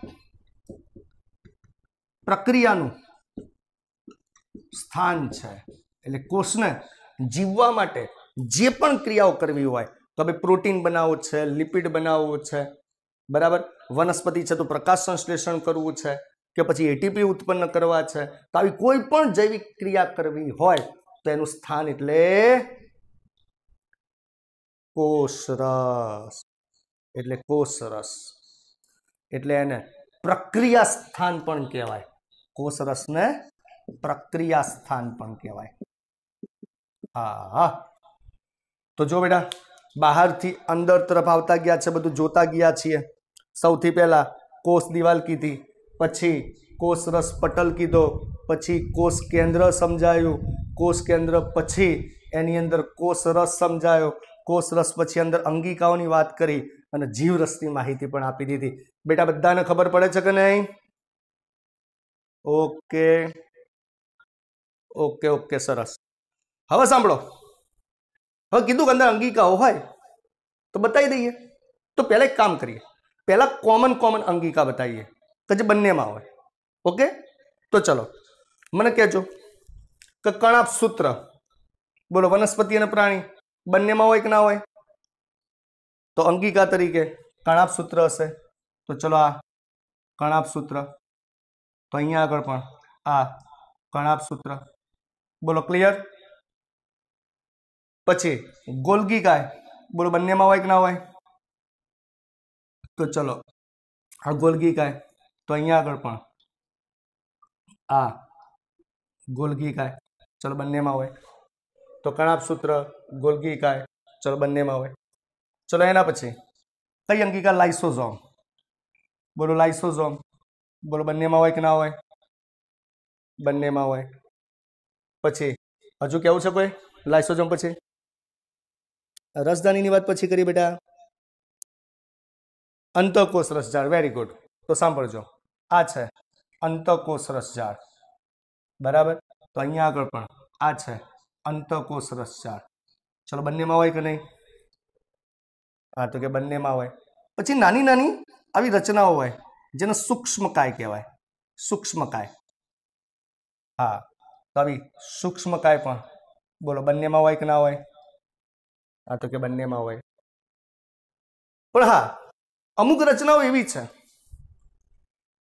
પ્રક્રિયાનું સ્થાન છે. એટલે કોષને જીવવા માટે જે પણ ક્રિયાઓ કરવી હોય તો હવે પ્રોટીન બનાવવું છે, લિપિડ બનાવવું છે, બરાબર? વનસ્પતિ છે તો પ્રકાશ સંશ્લેષણ કરવું છે, કે પછી એટીપી ઉત્પન્ન કરવા છે, તો આવી કોઈ પણ જૈવિક ક્રિયા કરવી હોય તો એનું સ્થાન એટલે કોષરસ. એટલે કોષરસ. એટલે એને પ્રક્રિયા સ્થાન પણ કહેવાય. કોષરસને પ્રક્રિયા સ્થાન પણ કહેવાય. હા હા. તો જો બેટા બહારથી અંદર તરફ આવતા ગયા છે, બધું જોતા ગયા છીએ. સૌથી પહેલાં કોષ દિવાલ કીધી, પછી કોષ રસ પટલ કીધો, પછી કોષ કેન્દ્ર સમજાયું, કોષ કેન્દ્ર પછી એની અંદર કોષ રસ સમજાયો, કોષ રસ પછી અંદર અંગિકાઓની વાત કરી અને જીવ રસની માહિતી પણ આપી દીધી. બેટા, બધાને ખબર પડે છે કે નહીં? ઓકે. ઓકે ઓકે, સરસ. હવે સાંભળો. હવે કીધું કે અંદર અંગિકાઓ હોય, તો બતાવી દઈએ. તો પહેલાં એક કામ કરીએ. પહેલાં કોમન કોમન અંગિકા બતાવીએ, કે જે બંનેમાં હોય. ઓકે તો ચલો, મને કહેજો કે કણાપ સૂત્ર, બોલો, વનસ્પતિ અને પ્રાણી, બંનેમાં હોય કે ના હોય? તો અંગિકા તરીકે કણાપ સૂત્ર હશે. તો ચલો આ કણાપ સૂત્ર. તો અહીંયા આગળ પણ આ કણાપ સૂત્ર. બોલો ક્લિયર પછી ગોલગી કાય બોલો બંનેમાં હોય કે ના હોય? તો ચલો, આ ગોલગી કાય તો અહીંયા આગળ પણ આ ગોલગી કાય ચલો બંનેમાં હોય. તો કણાપ સૂત્ર ગોલગી કાય ચલો બંનેમાં હોય. ચલો એના પછી કઈ અંગિકા લાઇસોઝોમ બોલો લાઇસોઝોમ બોલો બંનેમાં હોય કે ના હોય? બંનેમાં હોય. પછી હજુ કેવું છે કોઈ? લાઇસોઝોમ પછી? રસદાનીની વાત પછી કરી બેટા. અંતકોષ રસજાળ વેરી ગુડ તો સાંભળજો. આ છે અંતકોષ રસજાળ. બરાબર? તો અહીંયા આગળ પણ આ છે અંતકોષ રસજાળ. ચલો બંનેમાં હોય કે નહીં? હા, તો કે બંનેમાં હોય. પછી નાની નાની આવી રચનાઓ હોય, જેને સૂક્ષ્મકાય કહેવાય. સૂક્ષ્મકાય. હા, તો આવી સૂક્ષ્મકાય પણ બોલો બંનેમાં હોય કે ના હોય? હા તો કે બંનેમાં હોય. પણ હા, અમુક રચનાઓ એવી છે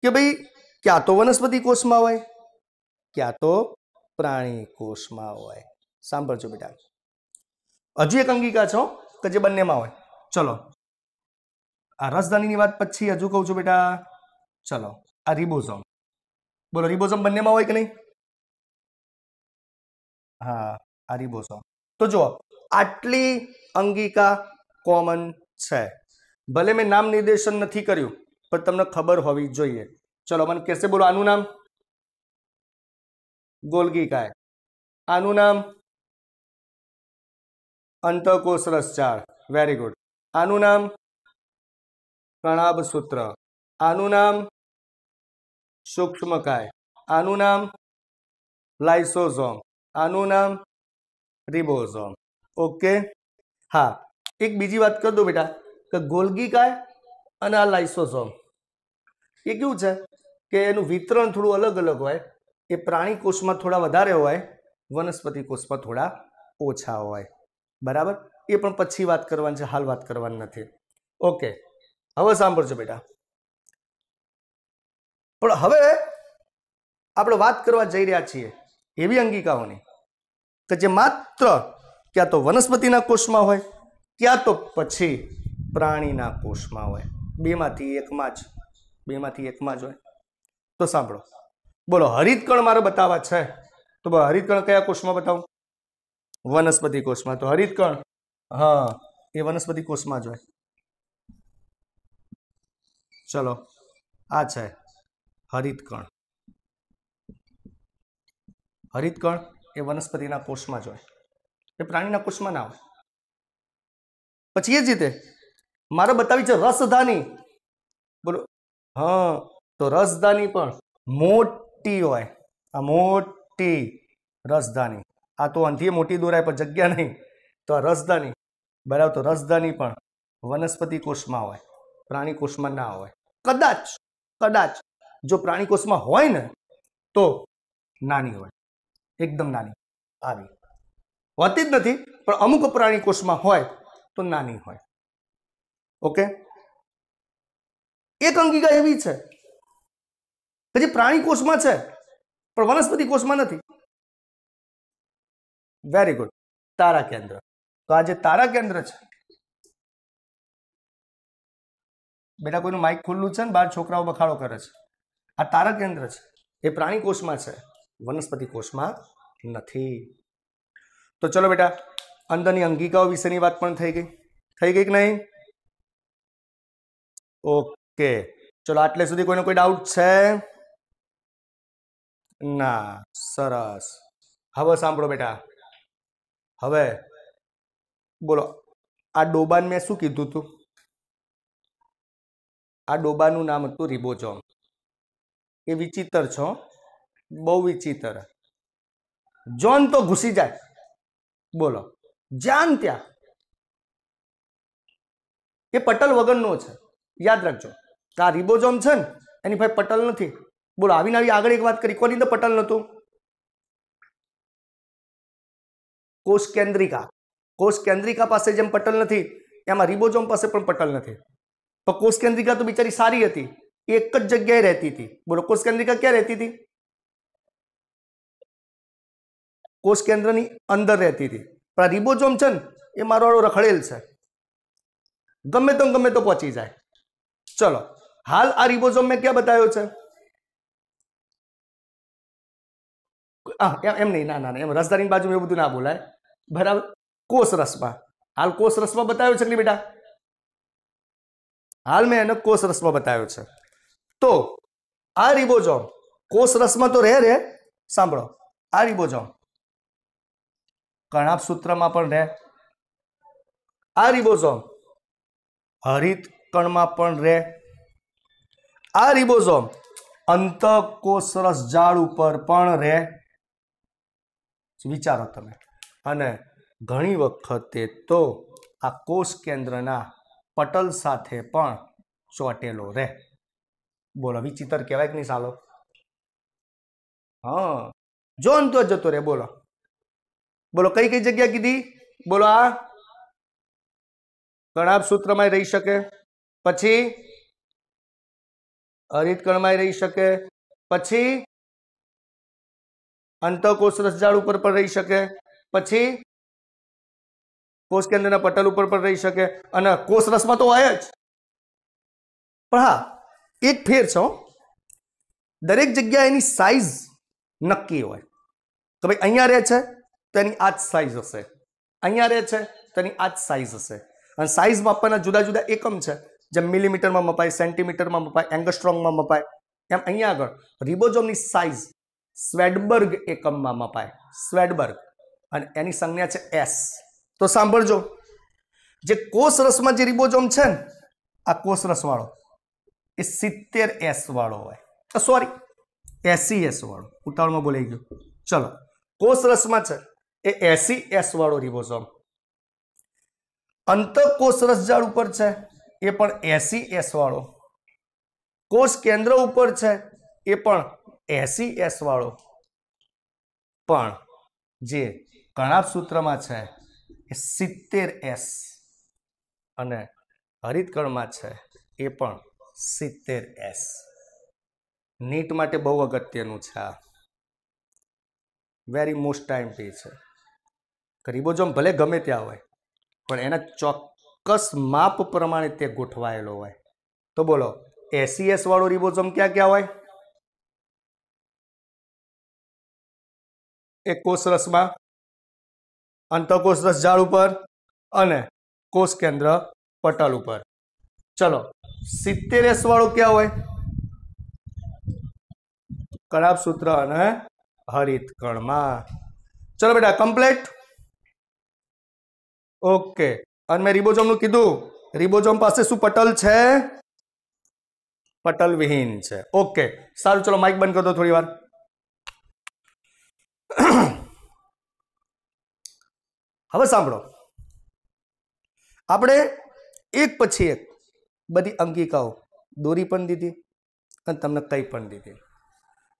કે ભાઈ ક્યાં તો વનસ્પતિ કોષમાં હોય, ક્યાં તો પ્રાણી કોષમાં હોય. સાંભળજો બેટા. હજુ એક અંગિકા છો કે જે બંનેમાં હોય. ચલો. આ રસધાનીની વાત પછી હજુ કહું છું બેટા. ચલો, આ રિબોઝમ. બોલો, રિબોઝોમ બંનેમાં હોય કે નહીં? હા, આ રિબોઝમ. તો જુઓ આટલી અંગિકા કોમન છે. ભલે મેં નામ નિર્દેશન નથી કર્યું, પણ તમને ખબર હોવી જોઈએ. ચલો, મને કહેશે, બોલો, આનું નામ? ગોલગીકાય આનું નામ? અંતકોષ રસચાળ વેરી ગુડ આનું નામ? પ્રણાબ સૂત્ર આનું નામ? સૂક્ષ્મકાય. આનું નામ? લાઇસોઝોમ. આનું નામ? રિબોઝોમ. ઓકે? હા. એક બીજી વાત કરી દો બેટા, કે ગોલ્ગીકાય અને આ લાઇસોઝોમ એ કેવું છે? કે એનું વિતરણ થોડું અલગ અલગ હોય, એ પ્રાણી કોષમાં થોડા વધારે હોય, વનસ્પતિ કોષમાં થોડા ઓછા હોય. બરાબર? એ પણ પછી વાત કરવાની છે, હાલ વાત કરવાની નથી. ઓકે. હવે સાંભળજો બેટા. પણ હવે આપણે વાત કરવા જઈ રહ્યા છીએ એવી અંગિકાઓની, કે જે માત્ર ક્યાં તો વનસ્પતિના કોષમાં હોય, ક્યાં તો પછી પ્રાણીના કોષમાં હોય. બેમાંથી એકમાં જ, બેમાંથી એકમાં જ હોય. તો સાંભળો. બોલો, હરિતકણ મારે બતાવવા છે. તો હરિતકણ કયા કોષમાં બતાવું? વનસ્પતિ કોષમાં. તો હરિતકણ, હા, એ વનસ્પતિ કોષમાં જ હોય. ચલો, આ છે હરિતકણ. હરિતકણ એ વનસ્પતિના કોષમાં જ હોય. એ પ્રાણીના કોષમાં ના આવે પછી એ જ રીતે, મારે બતાવી છે રસધાની. બોલો, હા, તો રસધાની પણ મોટી હોય. આ મોટી રસધાની. આ તો અંધી મોટી દોરાય પણ જગ્યા નહીં. તો આ રસધાની, બરાબર, તો રસધાની પણ વનસ્પતિ કોષમાં હોય, પ્રાણી કોષમાં ના હોય. કદાચ કદાચ જો પ્રાણી કોષમાં હોય ને, તો નાની હોય. એકદમ નાની. આવી. હોતી જ નથી, પણ અમુક પ્રાણી કોષમાં હોય તો નાની હોય. ઓકે? એક અંગિકા એવી છે. કે જે પ્રાણી કોષમાં છે, પણ વનસ્પતિ કોષમાં નથી. વેરી ગુડ તારા કેન્દ્ર. તો આ જે તારા કેન્દ્ર છે, બેટા કોઈનું માઇક ખુલ્લું છે ને બાર છોકરાઓ બખાડો કરે છે. આ તારા કેન્દ્ર છે. એ પ્રાણી કોષમાં છે, વનસ્પતિ કોષમાં નથી. તો ચલો બેટા, અંદરની અંગિકાઓ વિશેની વાત પણ થઈ ગઈ. થઈ ગઈ કે નહીં? ઓકે. ચલો આટલે સુધી કોઈને કોઈ ડાઉટ છે? ના, સરસ. હવે સાંભળો બેટા. હવે, બોલો. આ ડોબાન મેં શું કીધું તું? આ ડોબાનું નામ હતું રિબોજોમ. એ વિચિત્ર છો બહુ વિચિત્ર. જોન તો ઘૂસી જાય. બોલો. જ્યાં ત્યાં. એ પટલ વગરનો છે. યાદ રાખજો. આ રિબોઝોમ છે ને, એની ભાઈ પટલ નથી. બોલો, આવીને આવી આગળ એક વાત કરી. કોની તો પટલ નહોતું? કોષ કેન્દ્રિકા. કોષ કેન્દ્રિકા પાસે જેમ પટલ નથી, એમાં રિબોઝોમ પાસે પણ પટલ નથી. તો કોષ કેન્દ્રિકા તો બિચારી સારી હતી. એક જ જગ્યાએ રહેતી હતી. બોલો, કોષ કેન્દ્રિકા ક્યાં રહેતી હતી? કોષ કેન્દ્રની અંદર રહેતી હતી. પણ આ રિબોઝોમ છે ને, એ મારો રખડેલ છે. ગમે તો ગમે તો પહોંચી જાય. ચલો, હાલ આ રિબોઝોમ મેં ક્યાં બતાવ્યો છે? એમ નહીં, ના ના એમ રસધારીની બાજુ એવું બધું ના બોલાય. બરાબર? કોષ રસમાં. હાલ કોષ રસમાં બતાવ્યો છે કે બેટા? હાલ મેં એને કોષ રસમાં બતાવ્યો છે. તો, આ રિબોઝોમ કોષ રસમાં તો રહે રે સાંભળો. આ રિબોઝોમ કણાપ સૂત્રમાં પણ રહે. આ રિબોઝોમ હરિત કણમાં પણ રહે. આ રિબોઝોમ અંતકોષરસ ઝાડ ઉપર પણ રહે. વિચારો તમે. અને ઘણી વખતે તો આ કોષ કેન્દ્રના પટલ સાથે પણ ચોટેલો રહે. બોલો, વિચિત્ર કહેવાય કે નહીં સાલો? હા. જોન તો જતો રે બોલો. બોલો, કઈ કઈ જગ્યા કીધી? બોલો આ. કણાપ સૂત્રમાં રહી શકે. પછી? હરિત કણમાં રહી શકે. પછી? અંતકોષ રસજાળ ઉપર પણ રહી શકે. પછી? કોષ કેન્દ્રના પટલ ઉપર પણ રહી શકે. અને કોષ રસમાં તો હોય જ. પણ હા, એક ફેર છો દરેક જગ્યાએ એની સાઈઝ નક્કી હોય. તો ભાઈ અહીંયા રહે છે. તો એની આ જ સાઈઝ હશે. અહીંયા રહે છે, તેની આ જ સાઈઝ હશે. અને સાઈઝ માપવાના જુદા જુદા એકમ છે. જેમ મિલીમીટરમાં મપાય સેન્ટીમીટરમાં મપાય એંગસ્ટ્રોંગમાં મપાય. એમ અહીંયા આગળ રિબોઝોમની સાઈઝ સ્વેડબર્ગ એકમમાં મપાય. સ્વેડબર્ગ અને એની સંજ્ઞા છે એસ તો સાંભળજો. જે કોષ રસમાં જે રિબોઝોમ છે ને, આ કોષ રસવાળો, એ સિત્તેર એસ વાળો હોય. સોરી એસી એસ વાળો. ઉતાવળમાં બોલાઈ ગયો. ચલો. કોષ રસમાં છે. એ એસી એસ વાળો રિબોઝોમ અંતકોષ રસજાળ ઉપર છે, એ પણ એસી વાળો. કોષ કેન્દ્ર ઉપર છે, એ પણ એસ વાળો. પણ જે કણાપ સૂત્રમાં છે, એ સિત્તેર એસ અને હરિતકણમાં છે, એ પણ સિત્તેર એસ નીટ માટે બહુ અગત્યનું છે આ. વેરી મોસ્ટ ટાઈમ પી છે. રિબોઝોમ ભલે ગમે ત્યાં હોય, પણ એના ચોક્કસ માપ પ્રમાણે તે ગોઠવાયેલો હોય. તો બોલો એસીએસ વાળો રિબોઝોમ ક્યાં ક્યાં હોય? એ કોષરસમાં અંતકોષ ઝાડ ઉપર અને કોષ કેન્દ્ર પટલ ઉપર. ચલો, સિત્તેર એસ વાળો ક્યાં હોય? કણાપ સૂત્ર અને હરિત કણમાં ચલો બેટા કમ્પ્લેટ ઓકે. અને મેં રિબોઝોમનું કીધું. રિબોઝોમ પાસે શું પટલ છે? પટલ વિહીન છે. ઓકે. સારું, ચલો માઇક બંધ કરી થોડી વાર. હવે સાંભળો. આપણે એક પછી એક બધી અંકિકાઓ દોરી પણ દીધી અને તમને કઈ પણ દીધી.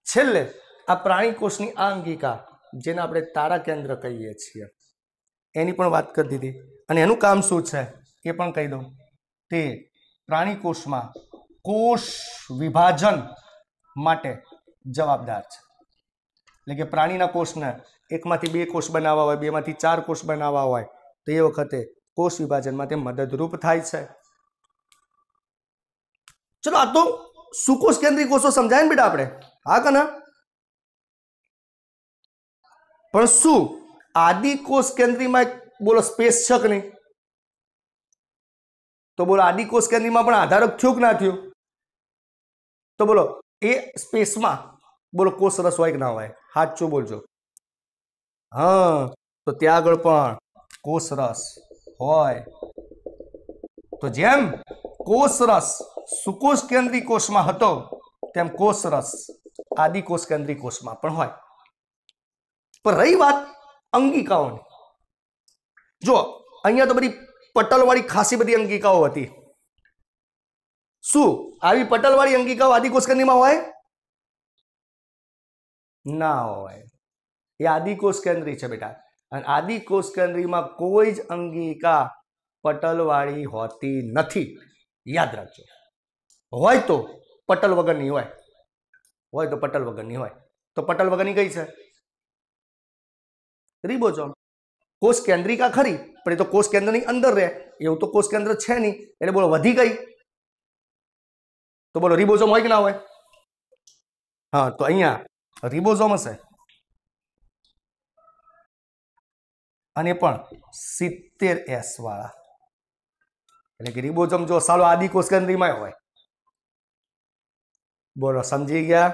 છેલ્લે આ પ્રાણી કોષની આ અંગિકા, જેને આપણે તારા કેન્દ્ર કહીએ છીએ એની પણ વાત કરી દીધી. અને એનું કામ શું છે? એ પણ કહી દઉં. તે પ્રાણી કોષમાં કોષ વિભાજન માટે જવાબદાર છે. એટલે કે પ્રાણીના કોષને એકમાંથી બે કોષ બનાવવા હોય, બેમાંથી ચાર કોષ બનાવવા હોય, તો એ વખતે કોષ વિભાજનમાં તે મદદરૂપ થાય છે. ચલો, આ તો સુકોષ કેન્દ્રી કોષો સમજાય ને બેટા આપણે? હા કે ના? પણ શું આદિ કોષ કેન્દ્રીયમાં બોલો સ્પેસ છે કે નહીં. તો બોલો આદિ કોષ કેન્દ્રીયમાં પણ આધારક થયો કે ના થયો? તો બોલો, એ સ્પેસમાં બોલો કોષ રસ હોય કે ના હોય? સાચું બોલજો. હા, તો ત્યાં આગળ પણ કોષ રસ હોય. તો જેમ કોષ રસ સુકોષ કેન્દ્રી કોષમાં હતો, તેમ કોષ રસ આદિ કોષ કેન્દ્રીય કોષમાં પણ હોય. પણ રહી વાત અંગિકાઓની જો, અહીંયા તો બધી પટલવાળી ખાસી બધી અંગિકાઓ હતી. શું, આવી પટલવાળી અંગિકાઓ આદિ કોષ હોય? ના હોય. એ આદિકોષકેન્દ્રી કોષ છે બેટા. અને આદિકોષકેન્દ્રીમાં કોષ કોઈ જ અંગિકા પટલવાળી હોતી નથી. યાદ રાખજો. હોય તો પટલ વગરની હોય. હોય તો પટલ વગરની હોય. તો પટલ વગરની કઈ છે? રીબોઝોમ કોષ કેન્દ્રિકા ખરી, પણ એ તો કોષ કેન્દ્રની અંદર રહે. એવું તો કોષ કેન્દ્ર છે નહીં, એટલે બોલો વધી ગઈ. તો બોલો રીબોઝોમ હોય કે ના હોય? હા, તો અહીંયા રીબોઝોમ હશે. અને પણ સિત્તેર એસ વાળા. એટલે કે રિબોઝોમ જો સાલો આદિ કોષ કેન્દ્રીમાં હોય. બોલો સમજી ગયા?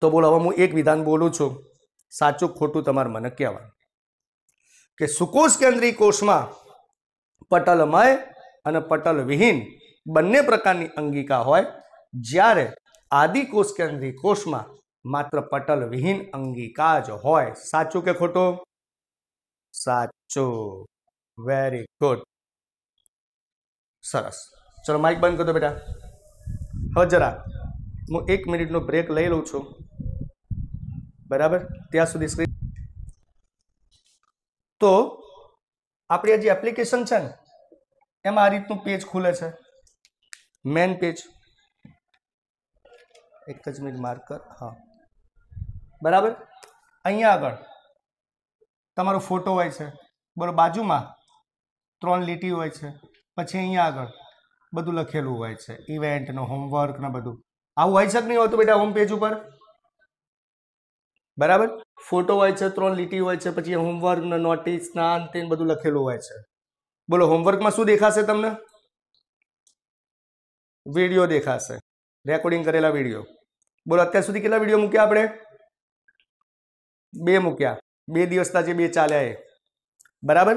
તો બોલો હવે હું એક વિધાન બોલું છું. સાચું ખોટું તમારે મને કહેવાનું. કે સુકોષ કેન્દ્રીય કોષમાં પટલમય અને પટલ વિહીન બંને પ્રકારની અંગિકા હોય, જ્યારે આદિકોષ કેન્દ્રી કોષમાં માત્ર પટલ વિહીન અંગિકા જ હોય. સાચું કે ખોટું? સાચું. વેરી ગુડ સરસ. ચલો માઇક બંધ કરો બેટા. હવે જરા હું એક મિનિટનો બ્રેક લઈ લઉં છું. બરાબર? ત્યાં સુધી સ્ક્રીન તો આપણી જે એપ્લિકેશન છે ને, એમાં આ રીતનું પેજ ખુલે છે. મેન પેજ એક જ મિનિટ માર્કર હા. બરાબર? અહીંયા આગળ. તમારો ફોટો હોય છે. બરાબર, બાજુમાં ત્રણ લીટી હોય છે. પછી અહીંયા આગળ બધું લખેલું હોય છે. ઇવેન્ટનું હોમવર્ક ને બધું. આવું હોય છે કે નહીં હોતું બેટા હોમ પેજ ઉપર? બરાબર? ફોટો હોય છે, ત્રણ લીટી હોય છે, પછી હોમવર્ક નોટિસ ના અંતે બધું લખેલું હોય છે. બોલો હોમવર્કમાં શું દેખાશે તમને? વીડિયો દેખાશે. રેકોર્ડિંગ કરેલા વીડિયો. બોલો, અત્યાર સુધી કેટલા વીડિયો મૂક્યા આપણે? બે મૂક્યા. બે દિવસના જે બે ચાલ્યા એ. બરાબર?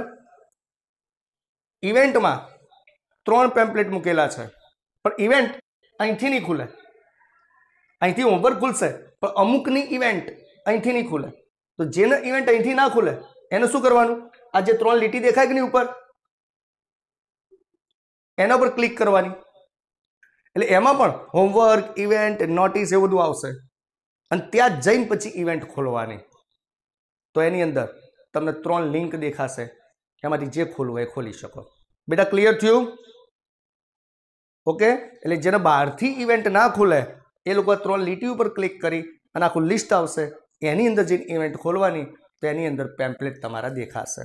ઇવેન્ટમાં ત્રણ પેમ્પલેટ મૂકેલા છે. પણ ઇવેન્ટ અહીંથી નહીં ખુલે. અહીંથી હોમવર્ક ખુલશે. પણ અમુકની ઇવેન્ટ અહીંથી નહીં ખુલે. તો જેને ઇવેન્ટ અહીંથી ના ખુલે, એને શું કરવાનું? આ જે ત્રણ લીટી દેખાય કે નહીં ઉપર? એના પર ક્લિક કરવાની. એટલે એમાં પણ હોમવર્ક ઇવેન્ટ નોટિસ એ બધું આવશે. અને ત્યાં જઈને પછી ઇવેન્ટ ખોલવાની. તો એની અંદર તમને ત્રણ લિંક દેખાશે. એમાંથી જે ખોલવું એ ખોલી શકો. બેટા ક્લિયર થયું? ઓકે એટલે જેને બહારથી ઇવેન્ટ ના ખુલે, એ લોકો ત્રણ લીટી ઉપર ક્લિક કરી અને આખું લિસ્ટ આવશે. એની અંદર જે ઇવેન્ટ ખોલવાની, તો એની અંદર પેમ્પલેટ તમારા દેખાશે.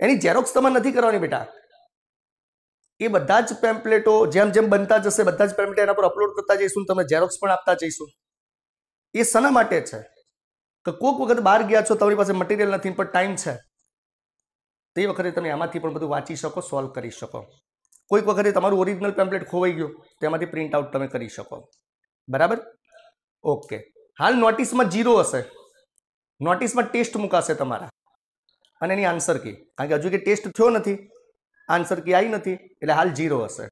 એની ઝેરોક્સ તમારે નથી કરવાની બેટા. એ બધા જ પેમ્પલેટો જેમ જેમ બનતા જશે, બધા જ પેમ્પલેટ એના પર અપલોડ કરતા જઈશું તમે ઝેરોક્સ પણ આપતા જઈશું. એ શના માટે છે? કે કોઈક વખત બહાર ગયા છો, તમારી પાસે મટીરિયલ નથી, પણ ટાઈમ છે. તે વખતે તમે આમાંથી પણ બધું વાંચી શકો સોલ્વ કરી શકો. કોઈક વખતે તમારું ઓરિજિનલ પેમ્પલેટ ખોવાઈ ગયું તેમાંથી પ્રિન્ટ આઉટ તમે કરી શકો. બરાબર? ઓકે હાલ નોટિસમાં જીરો હશે. નોટિસમાં ટેસ્ટ મુકાશે તમારા. અને એની આન્સર કી? કારણ કે હજુ કે ટેસ્ટ થયો નથી. આન્સર કી આવી નથી, એટલે હાલ જીરો હશે.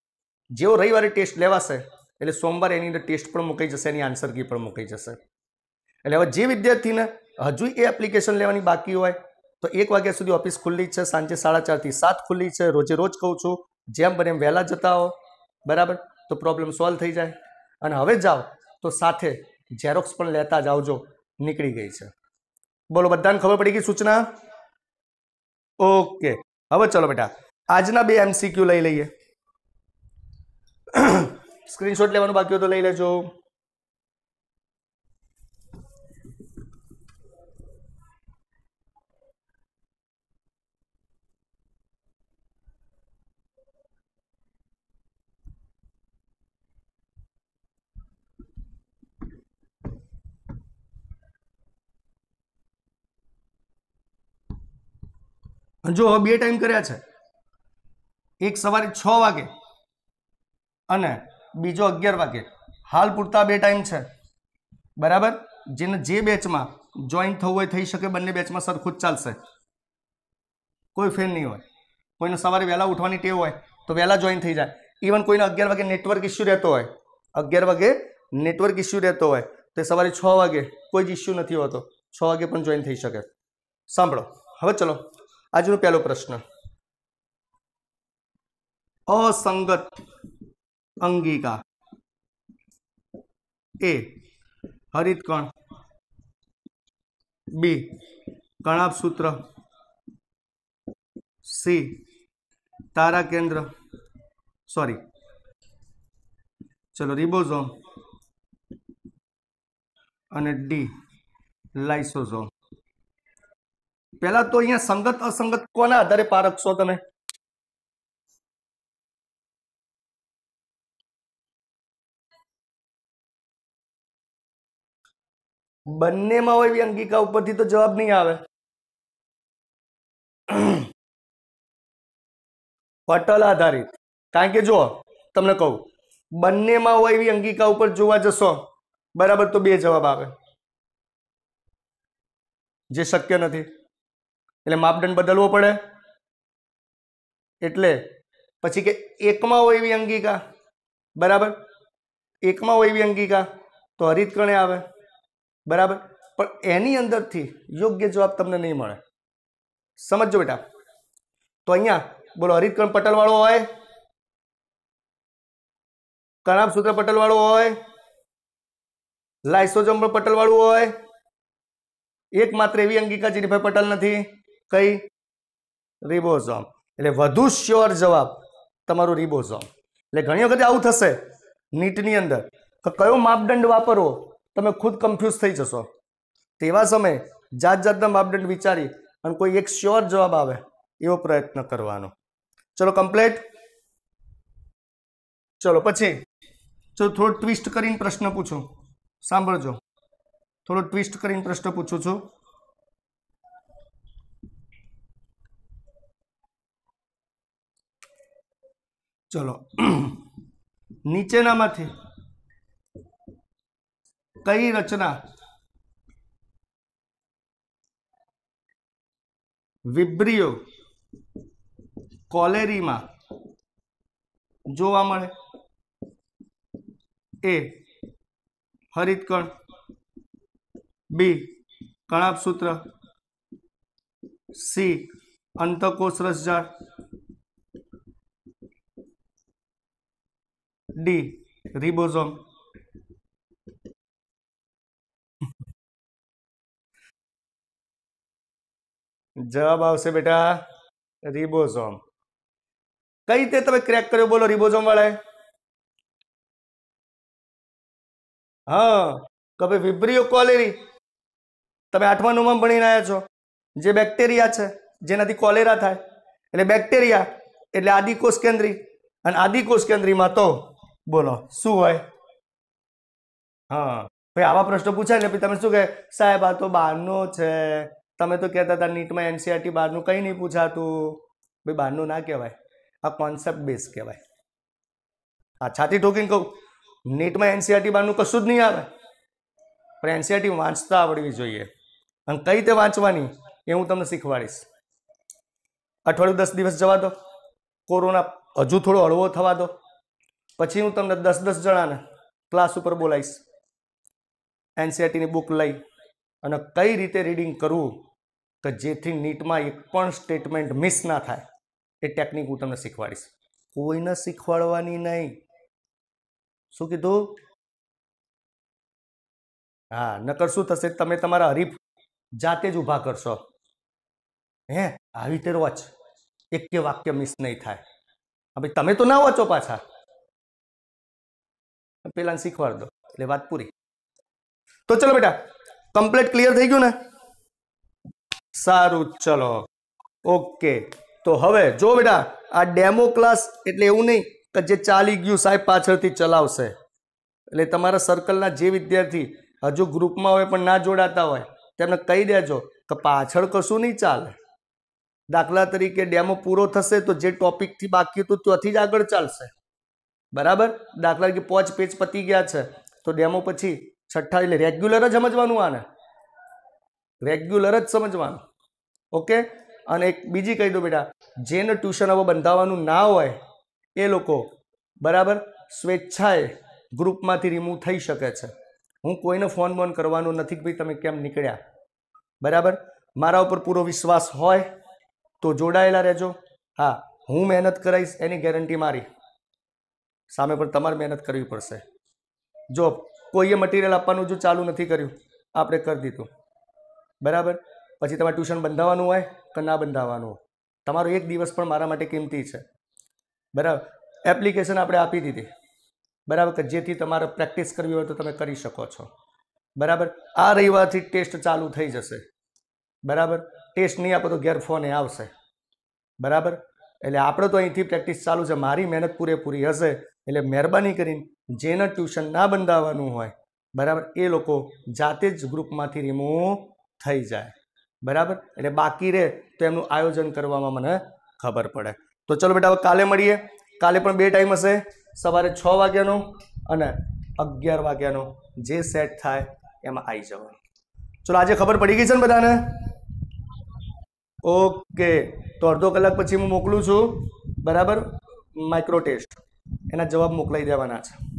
જેવો રવિવારે ટેસ્ટ લેવાશે, એટલે સોમવારે એની અંદર ટેસ્ટ પણ મુકાઈ જશે, એની આન્સર કી પણ મુકાઈ જશે. એટલે હવે જે વિદ્યાર્થીને હજુ એ એપ્લિકેશન લેવાની બાકી હોય, તો એક વાગ્યા સુધી ઓફિસ ખુલ્લી છે, સાંજે સાડા ચારથી સાત ખુલ્લી છે. રોજે રોજ કહું છું, જેમ બને એમ વહેલા જતા હો બરાબર? તો પ્રોબ્લેમ સોલ્વ થઈ જાય. અને હવે જાઓ, તો સાથે ઝેરોક્સ પણ લેતા જ આવજો નીકળી ગઈ છે. બોલો, બધાને ખબર પડી ગઈ સૂચના? ઓકે, હવે ચલો બેટા, આજના બે એમસીક્યુ લઈ લઈએ. સ્ક્રીનશોટ લેવાનું બાકી તો લઈ લેજો. જો બે ટાઈમ કર્યા છે. એક સવારે છ વાગે અને બીજો અગિયાર વાગે. હાલ પૂરતા બે ટાઈમ છે. બરાબર? જેને જે બેચમાં જોઈન થવું હોય થઈ શકે, બંને બેચમાં સરખું જ ચાલશે. કોઈ ફેર નહીં હોય. કોઈને સવારે વહેલા ઉઠવાની ટેવ હોય, તો વહેલા જોઈન થઈ જાય. ઇવન કોઈને અગિયાર વાગે નેટવર્ક ઇસ્યુ રહેતો હોય. અગિયાર વાગે નેટવર્ક ઇસ્યુ રહેતો હોય, તો સવારે છ વાગે કોઈ જ ઇસ્યુ નથી હોતો. છ વાગે પણ જોઈન થઈ શકે. સાંભળો. હવે ચલો. આજનો પહેલો પ્રશ્ન. અસંગત અંગિકા. એ. હરિતકણ બી. કણાભ સૂત્ર. સી. તારા કેન્દ્ર. સોરી. ચલો, રિબોઝોમ. અને ડી. લાઇસોઝોમ. પહેલા તો અહીંયા સંગત અસંગત કોના આધારે પારખશો તમે? બંનેમાં હોય એવી અંગિકા ઉપરથી તો જવાબ નહીં આવે. પટલ આધારિત. કારણ કે જો તમને કહું, બંનેમાં હોય એવી અંગિકા ઉપર જોવા જશો, બરાબર તો બે જવાબ આવે. જે શક્ય નથી. એટલે માપદંડ બદલવો પડે. એટલે પછી કે એકમાં હોય એવી અંગિકા. બરાબર? એકમાં હોય એવી અંગિકા. તો હરિતકણે આવે. બરાબર? પણ એની અંદરથી યોગ્ય જવાબ તમને નહીં મળે. સમજો બેટા. તો અહીંયા, બોલો હરિતકણ પટલવાળો હોય. કણાબ સૂત્ર પટલવાળો હોય. લાઇસોજમ પણ પટલવાળું હોય. એકમાત્ર એવી અંગિકા જેની ભાઈ પટલ નથી. કઈ? રિબોઝોમ. એટલે વધુ શ્યોર જવાબ તમારો રિબોઝોમ. એટલે ઘણી વખતે આવું થશે નીટની અંદર તો કયો માપદંડ વાપરવો તમે ખુદ કન્ફ્યુઝ થઈ જશો. તેવા સમયે જાત જાતના માપદંડ વિચારી અને કોઈ એક શ્યોર જવાબ આવે એવો પ્રયત્ન કરવાનો. ચલો કમ્પ્લેટ ચલો પછી ચલો થોડો ટ્વિસ્ટ કરીને પ્રશ્ન પૂછું. સાંભળજો. થોડો ટ્વિસ્ટ કરીને પ્રશ્ન પૂછું છું. ચલો. નીચેનામાંથી કઈ રચના વિબ્રિયો કોલેરીમાં જોવા મળે? એ હરિતકણ, બી કણાપસૂત્ર, સી અંતકોષ રસજાળ ડી રિબોઝોમ જવાબ આવશે બેટા રિબોઝોમ કઈ રીતે તમે ક્રેક કર્યો બોલો રિબોઝોમ વાળાએ? હા કે ભાઈ વિબ્રિયો કોલેરી તમે આઠમા નવમાં ભણીને આવ્યા છો. જે બેક્ટેરિયા છે, જેનાથી કોલેરા થાય. એટલે બેક્ટેરિયા એટલે આદિકોષ કેન્દ્રી અને આદિકોષ કેન્દ્રીમાં તો બોલો, શું હોય? હા. ભાઈ, આવા પ્રશ્નો પૂછાય ને, પછી તમે શું કહે? સાહેબ, આ તો બહારનો છે. તમે તો કહેતા હતા, નીટમાં એનસીઆરટી બહારનું કંઈ નહીં પૂછાતું. ભાઈ બહારનું ના કહેવાય. આ કોન્સેપ્ટ બેઝ કહેવાય. આ છાતી ઠોકીને કહું, નીટમાં એનસીઆરટી બહારનું કશું જ નહીં આવે. પણ એનસીઆરટી વાંચતા આવડવી જોઈએ. અને કઈ રીતે વાંચવાની એ હું તમને શીખવાડીશ. અઠવાડિયું દસ દિવસ જવા દો. કોરોના હજુ થોડો હળવો થવા દો. પછી હું તમને દસ દસ જણાને ક્લાસ ઉપર બોલાવીશ. એનસીઆરટીની બુક લઈ અને કઈ રીતે રીડિંગ કરવું કે જેથી નીટમાં એક પણ સ્ટેટમેન્ટ મિસ ના થાય એ ટેકનિક હું તમને શીખવાડીશ. કોઈને શીખવાડવાની નહીં. શું કીધું? હા, નકર શું થશે? તમે તમારા હરીફ જાતે જ ઊભા કરશો. હે? આવી રીતે વોચ એક કે વાક્ય મિસ નહીં થાય. હવે તમે તો ના વાંચો પાછા. પેલા શીખવાડ દો, એટલે વાત પૂરી. તો ચલો બેટા કમ્પ્લીટ ક્લિયર થઈ ગયું ને? સારું, ચલો. ઓકે. તો હવે જો બેટા, આ ડેમો ક્લાસ એટલે એવું નહીં કે જે ચાલી ગયું સાહેબ પાછળથી ચલાવશે. એટલે તમારા સર્કલના જે વિદ્યાર્થી હજુ ગ્રુપમાં હોય પણ ના જોડાતા હોય, તેમને કહી દેજો કે પાછળ કશું નહીં ચાલે. દાખલા તરીકે ડેમો પૂરો થશે તો જે ટોપિકથી બાકી હતું ત્યાંથી જ આગળ ચાલશે. બરાબર? દાખલા તરીકે પોચ પેજ પતી ગયા છે, તો ડેમો પછી છઠ્ઠા એટલે રેગ્યુલર જ સમજવાનું આને. રેગ્યુલર જ સમજવાનું. ઓકે અને એક બીજી કહી દો બેટા, જેને ટ્યુશન હવે બંધાવવાનું ના હોય, એ લોકો, બરાબર? સ્વેચ્છાએ ગ્રુપમાંથી રિમૂવ થઈ શકે છે. હું કોઈને ફોન બોન કરવાનો નથી ભાઈ તમે કેમ નીકળ્યા? બરાબર? મારા ઉપર પૂરો વિશ્વાસ હોય, તો જોડાયેલા રહેજો. હા, હું મહેનત કરાવીશ, એની ગેરંટી મારી. સામે પણ તમારે મહેનત કરવી પડશે. જો કોઈએ મટીરિયલ આપવાનું જો ચાલુ નથી કર્યું, આપણે કરી દીધું. બરાબર? પછી તમારે ટ્યુશન બંધાવવાનું હોય કે ના બંધાવવાનું હોય? તમારો એક દિવસ પણ મારા માટે કિંમતી છે. બરાબર? એપ્લિકેશન આપણે આપી દીધી. બરાબર? કે જેથી તમારે પ્રેક્ટિસ કરવી હોય તો તમે કરી શકો છો. બરાબર? આ રવિવારથી ટેસ્ટ ચાલુ થઈ જશે. બરાબર? ટેસ્ટ નહીં આપો તો ઘેર ફોને આવશે. બરાબર? એટલે આપણે તો અહીંથી પ્રેક્ટિસ ચાલુ છે. મારી મહેનત પૂરેપૂરી હશે. એટલે મહેરબાની કરીને જેને ટ્યુશન ના બંધાવવાનું હોય, બરાબર, એ લોકો જાતે જ ગ્રુપમાંથી રિમૂવ થઈ જાય. બરાબર? એટલે બાકી રહે તો એમનું આયોજન કરવામાં મને ખબર પડે. તો ચલો બેટા, હવે કાલે મળીએ. કાલે પણ બે ટાઈમ હશે. સવારે છ વાગ્યાનો અને અગિયાર વાગ્યાનો જે સેટ થાય એમાં આવી જવાનું. ચલો, આજે ખબર પડી ગઈ છે ને બધાને? ઓકે તો અડધો કલાક પછી હું મોકલું છું. બરાબર? માઇક્રો ટેસ્ટ એના જવાબ મોકલાઈ દેવાના છે.